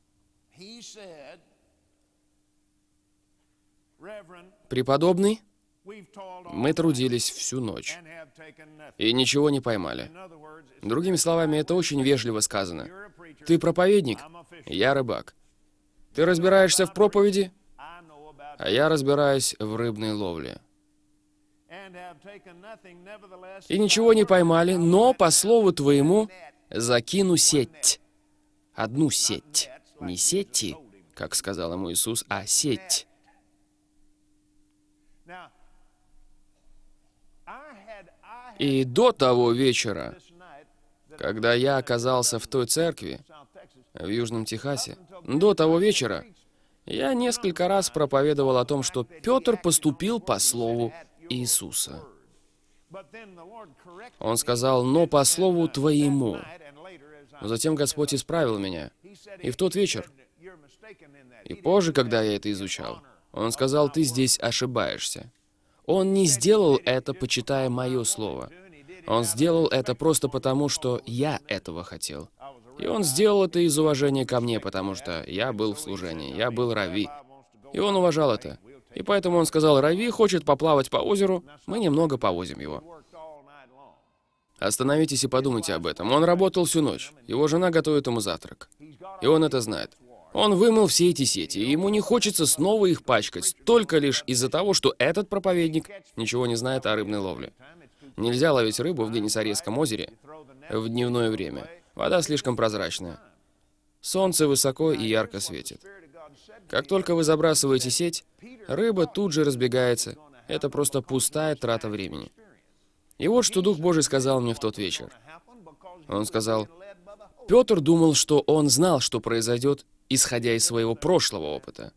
«Преподобный, мы трудились всю ночь и ничего не поймали. Другими словами, это очень вежливо сказано. Ты проповедник, я рыбак. Ты разбираешься в проповеди, а я разбираюсь в рыбной ловле. И ничего не поймали, но, по слову твоему, закину сеть. Одну сеть. Не сети, как сказал ему Иисус, а сеть. И до того вечера, когда я оказался в той церкви в Южном Техасе, до того вечера я несколько раз проповедовал о том, что Петр поступил по слову Иисуса. Он сказал, но по слову твоему. Затем Господь исправил меня. И в тот вечер, и позже, когда я это изучал, Он сказал, ты здесь ошибаешься. Он не сделал это, почитая мое слово. Он сделал это просто потому, что я этого хотел. И он сделал это из уважения ко мне, потому что я был в служении, я был Рави. И он уважал это. И поэтому он сказал, Рави хочет поплавать по озеру, мы немного повозим его. Остановитесь и подумайте об этом. Он работал всю ночь. Его жена готовит ему завтрак. И он это знает. Он вымыл все эти сети, и ему не хочется снова их пачкать, только лишь из-за того, что этот проповедник ничего не знает о рыбной ловле. Нельзя ловить рыбу в Генесарецком озере в дневное время. Вода слишком прозрачная. Солнце высоко и ярко светит. Как только вы забрасываете сеть, рыба тут же разбегается. Это просто пустая трата времени. И вот что Дух Божий сказал мне в тот вечер. Он сказал, Петр думал, что он знал, что произойдет, исходя из своего прошлого опыта.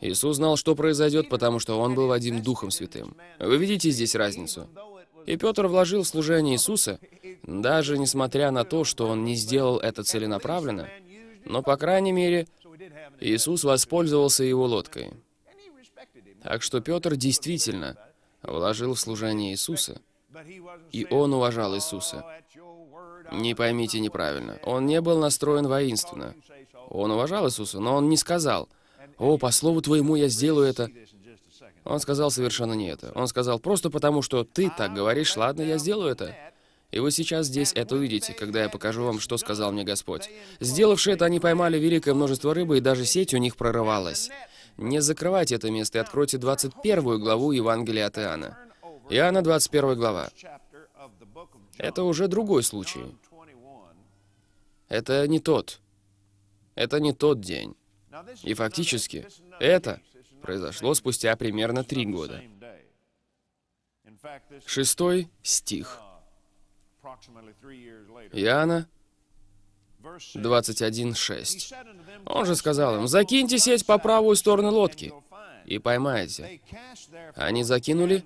Иисус знал, что произойдет, потому что он был Вадим Духом Святым. Вы видите здесь разницу? И Петр вложил в служение Иисуса, даже несмотря на то, что он не сделал это целенаправленно, но, по крайней мере, Иисус воспользовался его лодкой. Так что Петр действительно вложил в служение Иисуса, и он уважал Иисуса. Не поймите неправильно. Он не был настроен воинственно. Он уважал Иисуса, но он не сказал, «О, по слову твоему я сделаю это». Он сказал совершенно не это. Он сказал, просто потому что ты так говоришь, ладно, я сделаю это. И вы сейчас здесь это увидите, когда я покажу вам, что сказал мне Господь. Сделавши это, они поймали великое множество рыбы, и даже сеть у них прорывалась. Не закрывайте это место и откройте 21 главу Евангелия от Иоанна. Иоанна, 21 глава. Это уже другой случай. Это не тот. Это не тот день. И фактически, это произошло спустя примерно три года. Шестой стих. Иоанна 21.6. Он же сказал им, «Закиньте сеть по правую сторону лодки и поймаете». Они закинули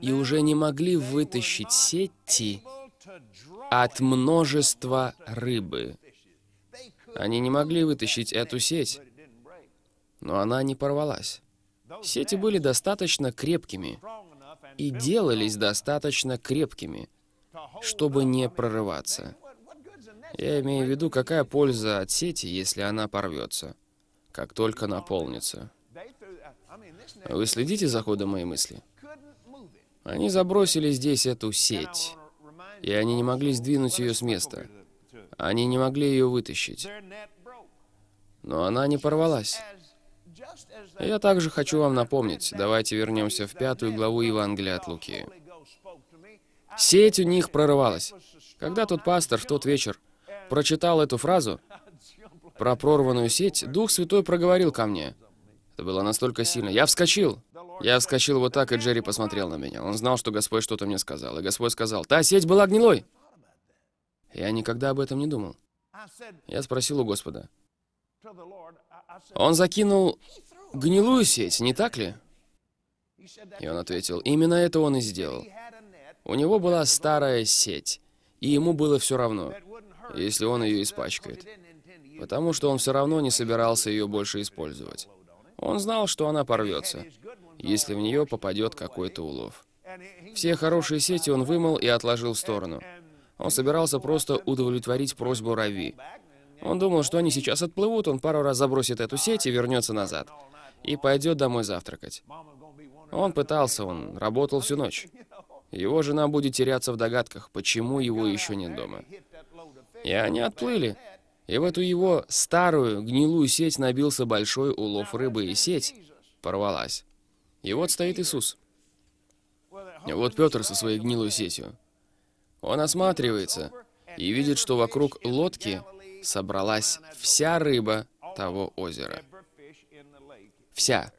и уже не могли вытащить сети от множества рыбы. Они не могли вытащить эту сеть, но она не порвалась. Сети были достаточно крепкими и делались достаточно крепкими, чтобы не прорываться. Я имею в виду, какая польза от сети, если она порвется, как только наполнится. Вы следите за ходом моей мысли? Они забросили здесь эту сеть, и они не могли сдвинуть ее с места. Они не могли ее вытащить. Но она не порвалась. Я также хочу вам напомнить, давайте вернемся в пятую главу Евангелия от Луки. Сеть у них прорывалась. Когда тот пастор в тот вечер прочитал эту фразу <laughs> про прорванную сеть, Дух Святой проговорил ко мне. Это было настолько сильно. Я вскочил. Я вскочил вот так, и Джерри посмотрел на меня. Он знал, что Господь что-то мне сказал. И Господь сказал, «Та сеть была гнилой». Я никогда об этом не думал. Я спросил у Господа. Он закинул гнилую сеть, не так ли? И он ответил, именно это он и сделал. У него была старая сеть, и ему было все равно, если он ее испачкает, потому что он все равно не собирался ее больше использовать. Он знал, что она порвется, если в нее попадет какой-то улов. Все хорошие сети он вымыл и отложил в сторону. Он собирался просто удовлетворить просьбу Рави. Он думал, что они сейчас отплывут, он пару раз забросит эту сеть и вернется назад. И пойдет домой завтракать. Он пытался, он работал всю ночь. Его жена будет теряться в догадках, почему его еще нет дома. И они отплыли. И в эту его старую, гнилую сеть набился большой улов рыбы, и сеть порвалась. И вот стоит Иисус. Вот Петр со своей гнилой сетью. Он осматривается и видит, что вокруг лодки собралась вся рыба того озера. Вся.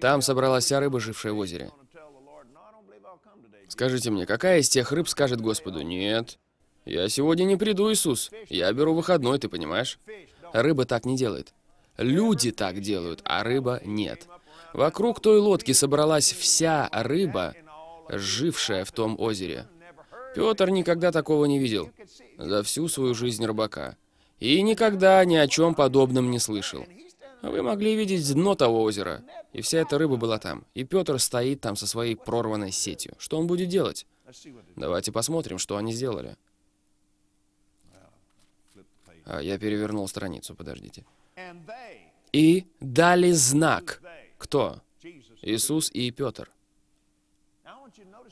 Там собралась вся рыба, жившая в озере. Скажите мне, какая из тех рыб скажет Господу, «Нет, я сегодня не приду, Иисус, я беру выходной, ты понимаешь?» Рыба так не делает. Люди так делают, а рыба нет. Вокруг той лодки собралась вся рыба, жившая в том озере. Петр никогда такого не видел за всю свою жизнь рыбака. И никогда ни о чем подобном не слышал. Вы могли видеть дно того озера, и вся эта рыба была там. И Петр стоит там со своей прорванной сетью. Что он будет делать? Давайте посмотрим, что они сделали. А, я перевернул страницу, подождите. И дали знак. Кто? Иисус и Петр.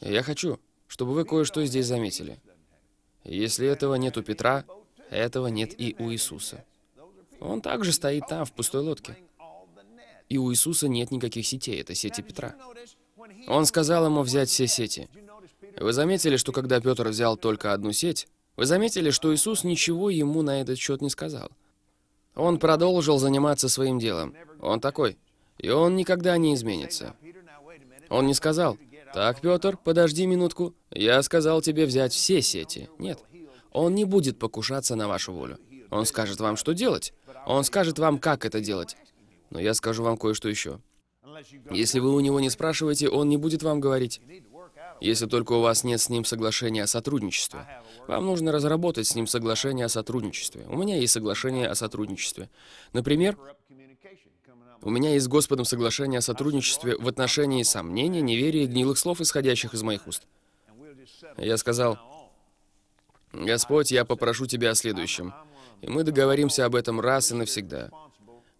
Я хочу, чтобы вы кое-что здесь заметили. Если этого нет у Петра, этого нет и у Иисуса. Он также стоит там, в пустой лодке. И у Иисуса нет никаких сетей, это сети Петра. Он сказал ему взять все сети. Вы заметили, что когда Петр взял только одну сеть, вы заметили, что Иисус ничего ему на этот счет не сказал. Он продолжил заниматься своим делом. Он такой. И он никогда не изменится. Он не сказал, «Так, Петр, подожди минутку, я сказал тебе взять все сети». Нет, он не будет покушаться на вашу волю. Он скажет вам, что делать. Он скажет вам, как это делать. Но я скажу вам кое-что еще. Если вы у него не спрашиваете, он не будет вам говорить. Если только у вас нет с ним соглашения о сотрудничестве. Вам нужно разработать с ним соглашение о сотрудничестве. У меня есть соглашение о сотрудничестве. Например, у меня есть с Господом соглашение о сотрудничестве в отношении сомнения, неверия и гнилых слов, исходящих из моих уст. Я сказал, «Господь, я попрошу Тебя о следующем, и мы договоримся об этом раз и навсегда.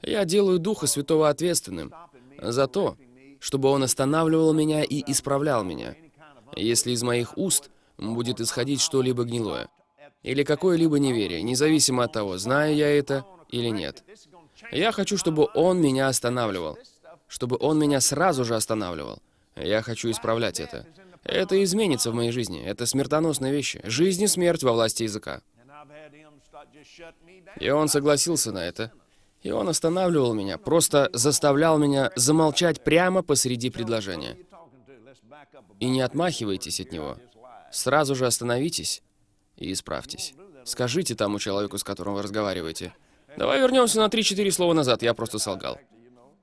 Я делаю Духа Святого ответственным за то, чтобы Он останавливал меня и исправлял меня, если из моих уст будет исходить что-либо гнилое или какое-либо неверие, независимо от того, знаю я это или нет. Я хочу, чтобы Он меня останавливал, чтобы Он меня сразу же останавливал. Я хочу исправлять это. Это изменится в моей жизни. Это смертоносные вещи. Жизнь и смерть во власти языка. И он согласился на это. И он останавливал меня, просто заставлял меня замолчать прямо посреди предложения. И не отмахивайтесь от него. Сразу же остановитесь и исправьтесь. Скажите тому человеку, с которым вы разговариваете. Давай вернемся на 3-4 слова назад, я просто солгал.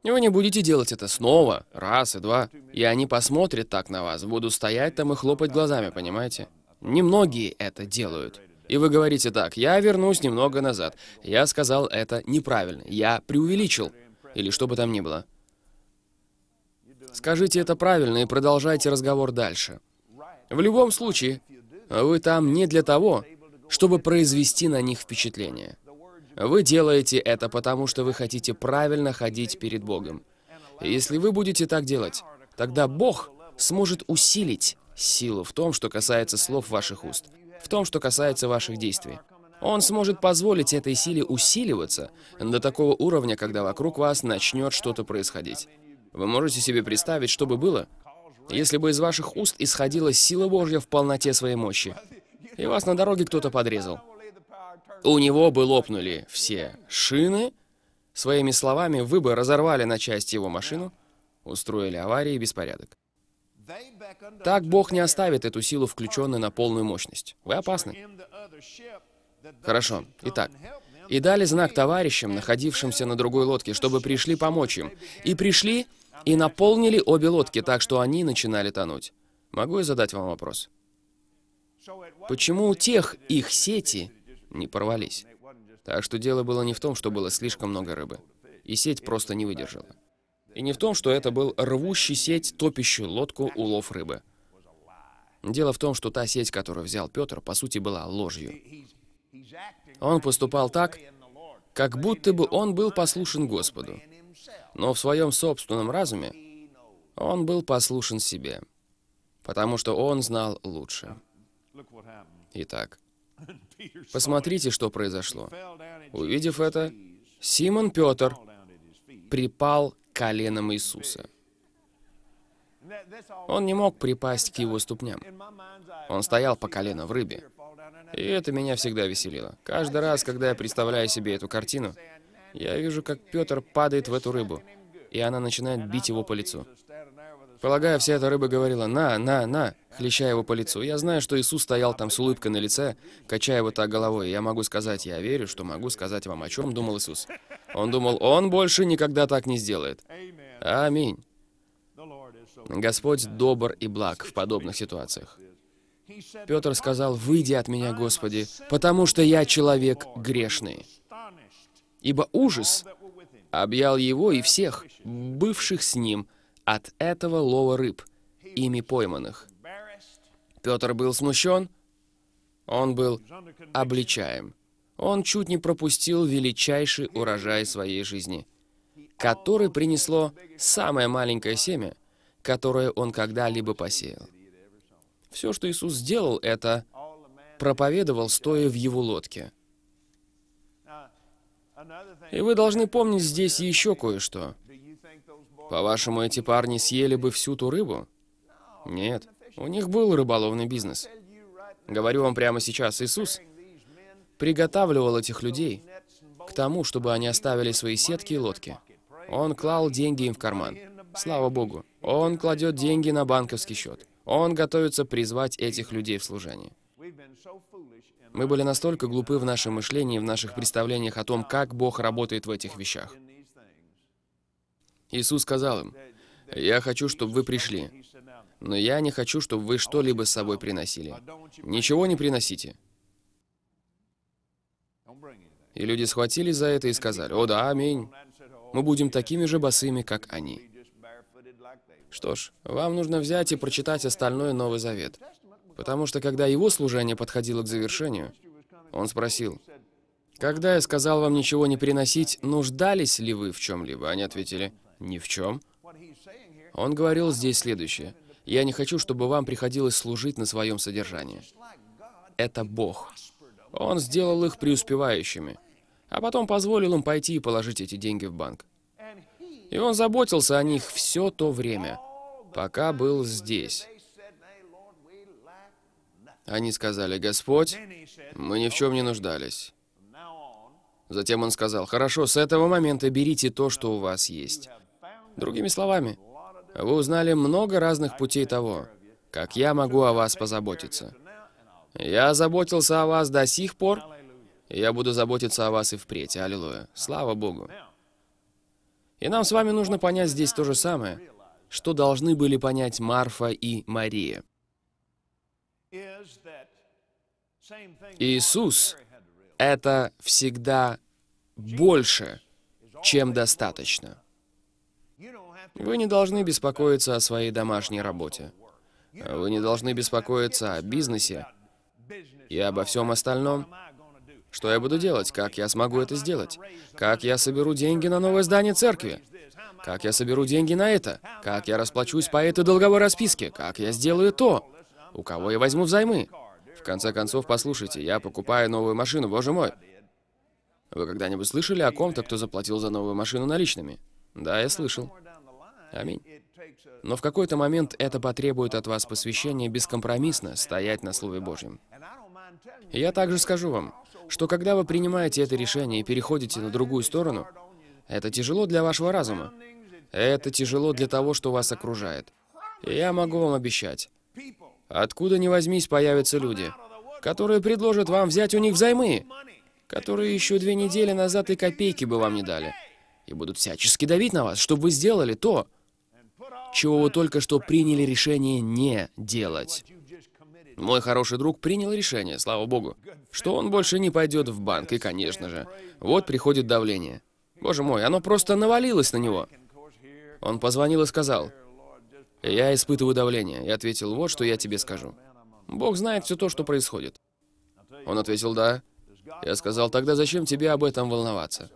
Вы не будете делать это снова, раз и два. И они посмотрят так на вас, будут стоять там и хлопать глазами, понимаете? Немногие это делают. И вы говорите так, я вернусь немного назад. Я сказал это неправильно, я преувеличил. Или что бы там ни было. Скажите это правильно и продолжайте разговор дальше. В любом случае, вы там не для того, чтобы произвести на них впечатление. Вы делаете это потому, что вы хотите правильно ходить перед Богом. И если вы будете так делать, тогда Бог сможет усилить силу в том, что касается слов ваших уст, в том, что касается ваших действий. Он сможет позволить этой силе усиливаться до такого уровня, когда вокруг вас начнет что-то происходить. Вы можете себе представить, что бы было, если бы из ваших уст исходила сила Божья в полноте своей мощи, и вас на дороге кто-то подрезал. У него бы лопнули все шины, своими словами вы бы разорвали на части его машину, устроили аварии и беспорядок. Так Бог не оставит эту силу включенной на полную мощность. Вы опасны. Хорошо. Итак, и дали знак товарищам, находившимся на другой лодке, чтобы пришли помочь им. И пришли, и наполнили обе лодки так, что они начинали тонуть. Могу я задать вам вопрос? Почему у тех их сети не порвались? Так что дело было не в том, что было слишком много рыбы. И сеть просто не выдержала. И не в том, что это был рвущий сеть, топящий лодку улов рыбы. Дело в том, что та сеть, которую взял Петр, по сути, была ложью. Он поступал так, как будто бы он был послушен Господу но в своем собственном разуме он был послушен себе, потому что он знал лучше. Итак, посмотрите, что произошло. Увидев это, Симон Петр припал к коленам Иисуса. Он не мог припасть к его ступням. Он стоял по колено в рыбе. И это меня всегда веселило. Каждый раз, когда я представляю себе эту картину, я вижу, как Петр падает в эту рыбу, и она начинает бить его по лицу. Полагаю, вся эта рыба говорила «на, на, на», хлеща его по лицу. Я знаю, что Иисус стоял там с улыбкой на лице, качая вот так головой. Я могу сказать, я верю, что могу сказать вам, о чем думал Иисус. Он думал, он больше никогда так не сделает. Аминь. Господь добр и благ в подобных ситуациях. Петр сказал, «Выйди от меня, Господи, потому что я человек грешный». Ибо ужас объял его и всех, бывших с ним, от этого лова рыб, ими пойманных. Петр был смущен, он был обличаем. Он чуть не пропустил величайший урожай своей жизни, который принесло самое маленькое семя, которое он когда-либо посеял. Все, что Иисус сделал, это проповедовал, стоя в его лодке. И вы должны помнить здесь еще кое-что. По-вашему, эти парни съели бы всю ту рыбу? Нет. У них был рыболовный бизнес. Говорю вам прямо сейчас, Иисус приготавливал этих людей к тому, чтобы они оставили свои сетки и лодки. Он клал деньги им в карман. Слава Богу. Он кладет деньги на банковский счет. Он готовится призвать этих людей в служение. Мы были настолько глупы в нашем мышлении, в наших представлениях о том, как Бог работает в этих вещах. Иисус сказал им, «Я хочу, чтобы вы пришли, но я не хочу, чтобы вы что-либо с собой приносили. Ничего не приносите». И люди схватились за это и сказали, «О да, аминь. Мы будем такими же босыми, как они». Что ж, вам нужно взять и прочитать остальной Новый Завет. Потому что когда его служение подходило к завершению, он спросил, «Когда я сказал вам ничего не приносить, нуждались ли вы в чем-либо?» Они ответили, «Ни в чем». Он говорил здесь следующее, «Я не хочу, чтобы вам приходилось служить на своем содержании. Это Бог. Он сделал их преуспевающими, а потом позволил им пойти и положить эти деньги в банк. И он заботился о них все то время, пока был здесь. Они сказали, «Господь, мы ни в чем не нуждались». Затем он сказал, «Хорошо, с этого момента берите то, что у вас есть». Другими словами, вы узнали много разных путей того, как я могу о вас позаботиться. Я заботился о вас до сих пор, и я буду заботиться о вас и впредь. Аллилуйя. Слава Богу. И нам с вами нужно понять здесь то же самое, что должны были понять Марфа и Мария. Иисус — это всегда больше, чем достаточно. Вы не должны беспокоиться о своей домашней работе. Вы не должны беспокоиться о бизнесе и обо всем остальном. Что я буду делать? Как я смогу это сделать? Как я соберу деньги на новое здание церкви? Как я соберу деньги на это? Как я расплачусь по этой долговой расписке? Как я сделаю то? У кого я возьму взаймы? В конце концов, послушайте, я покупаю новую машину, боже мой. Вы когда-нибудь слышали о ком-то, кто заплатил за новую машину наличными? Да, я слышал. Аминь. Но в какой-то момент это потребует от вас посвящения бескомпромиссно стоять на Слове Божьем. Я также скажу вам, что когда вы принимаете это решение и переходите на другую сторону, это тяжело для вашего разума. Это тяжело для того, что вас окружает. И я могу вам обещать, откуда ни возьмись появятся люди, которые предложат вам взять у них взаймы, которые еще две недели назад и копейки бы вам не дали, и будут всячески давить на вас, чтобы вы сделали то, чего вы только что приняли решение не делать. Мой хороший друг принял решение, слава богу, что он больше не пойдет в банк, и, конечно же, вот приходит давление. Боже мой, оно просто навалилось на него. Он позвонил и сказал, «Я испытываю давление», и ответил, «Вот что я тебе скажу. Бог знает все то, что происходит». Он ответил, «Да». Я сказал, «Тогда зачем тебе об этом волноваться?»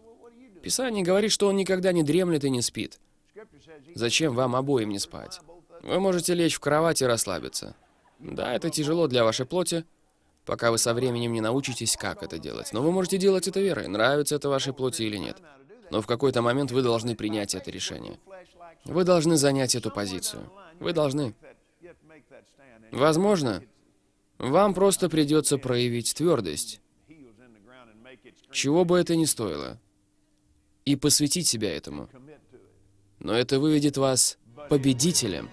Писание говорит, что он никогда не дремлет и не спит. Зачем вам обоим не спать? Вы можете лечь в кровать и расслабиться. Да, это тяжело для вашей плоти, пока вы со временем не научитесь, как это делать. Но вы можете делать это верой, нравится это вашей плоти или нет. Но в какой-то момент вы должны принять это решение. Вы должны занять эту позицию. Вы должны. Возможно, вам просто придется проявить твердость, чего бы это ни стоило, и посвятить себя этому. Но это выведет вас победителем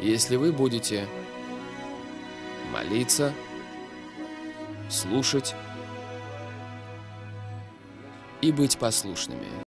если вы будете молиться, слушать и быть послушными.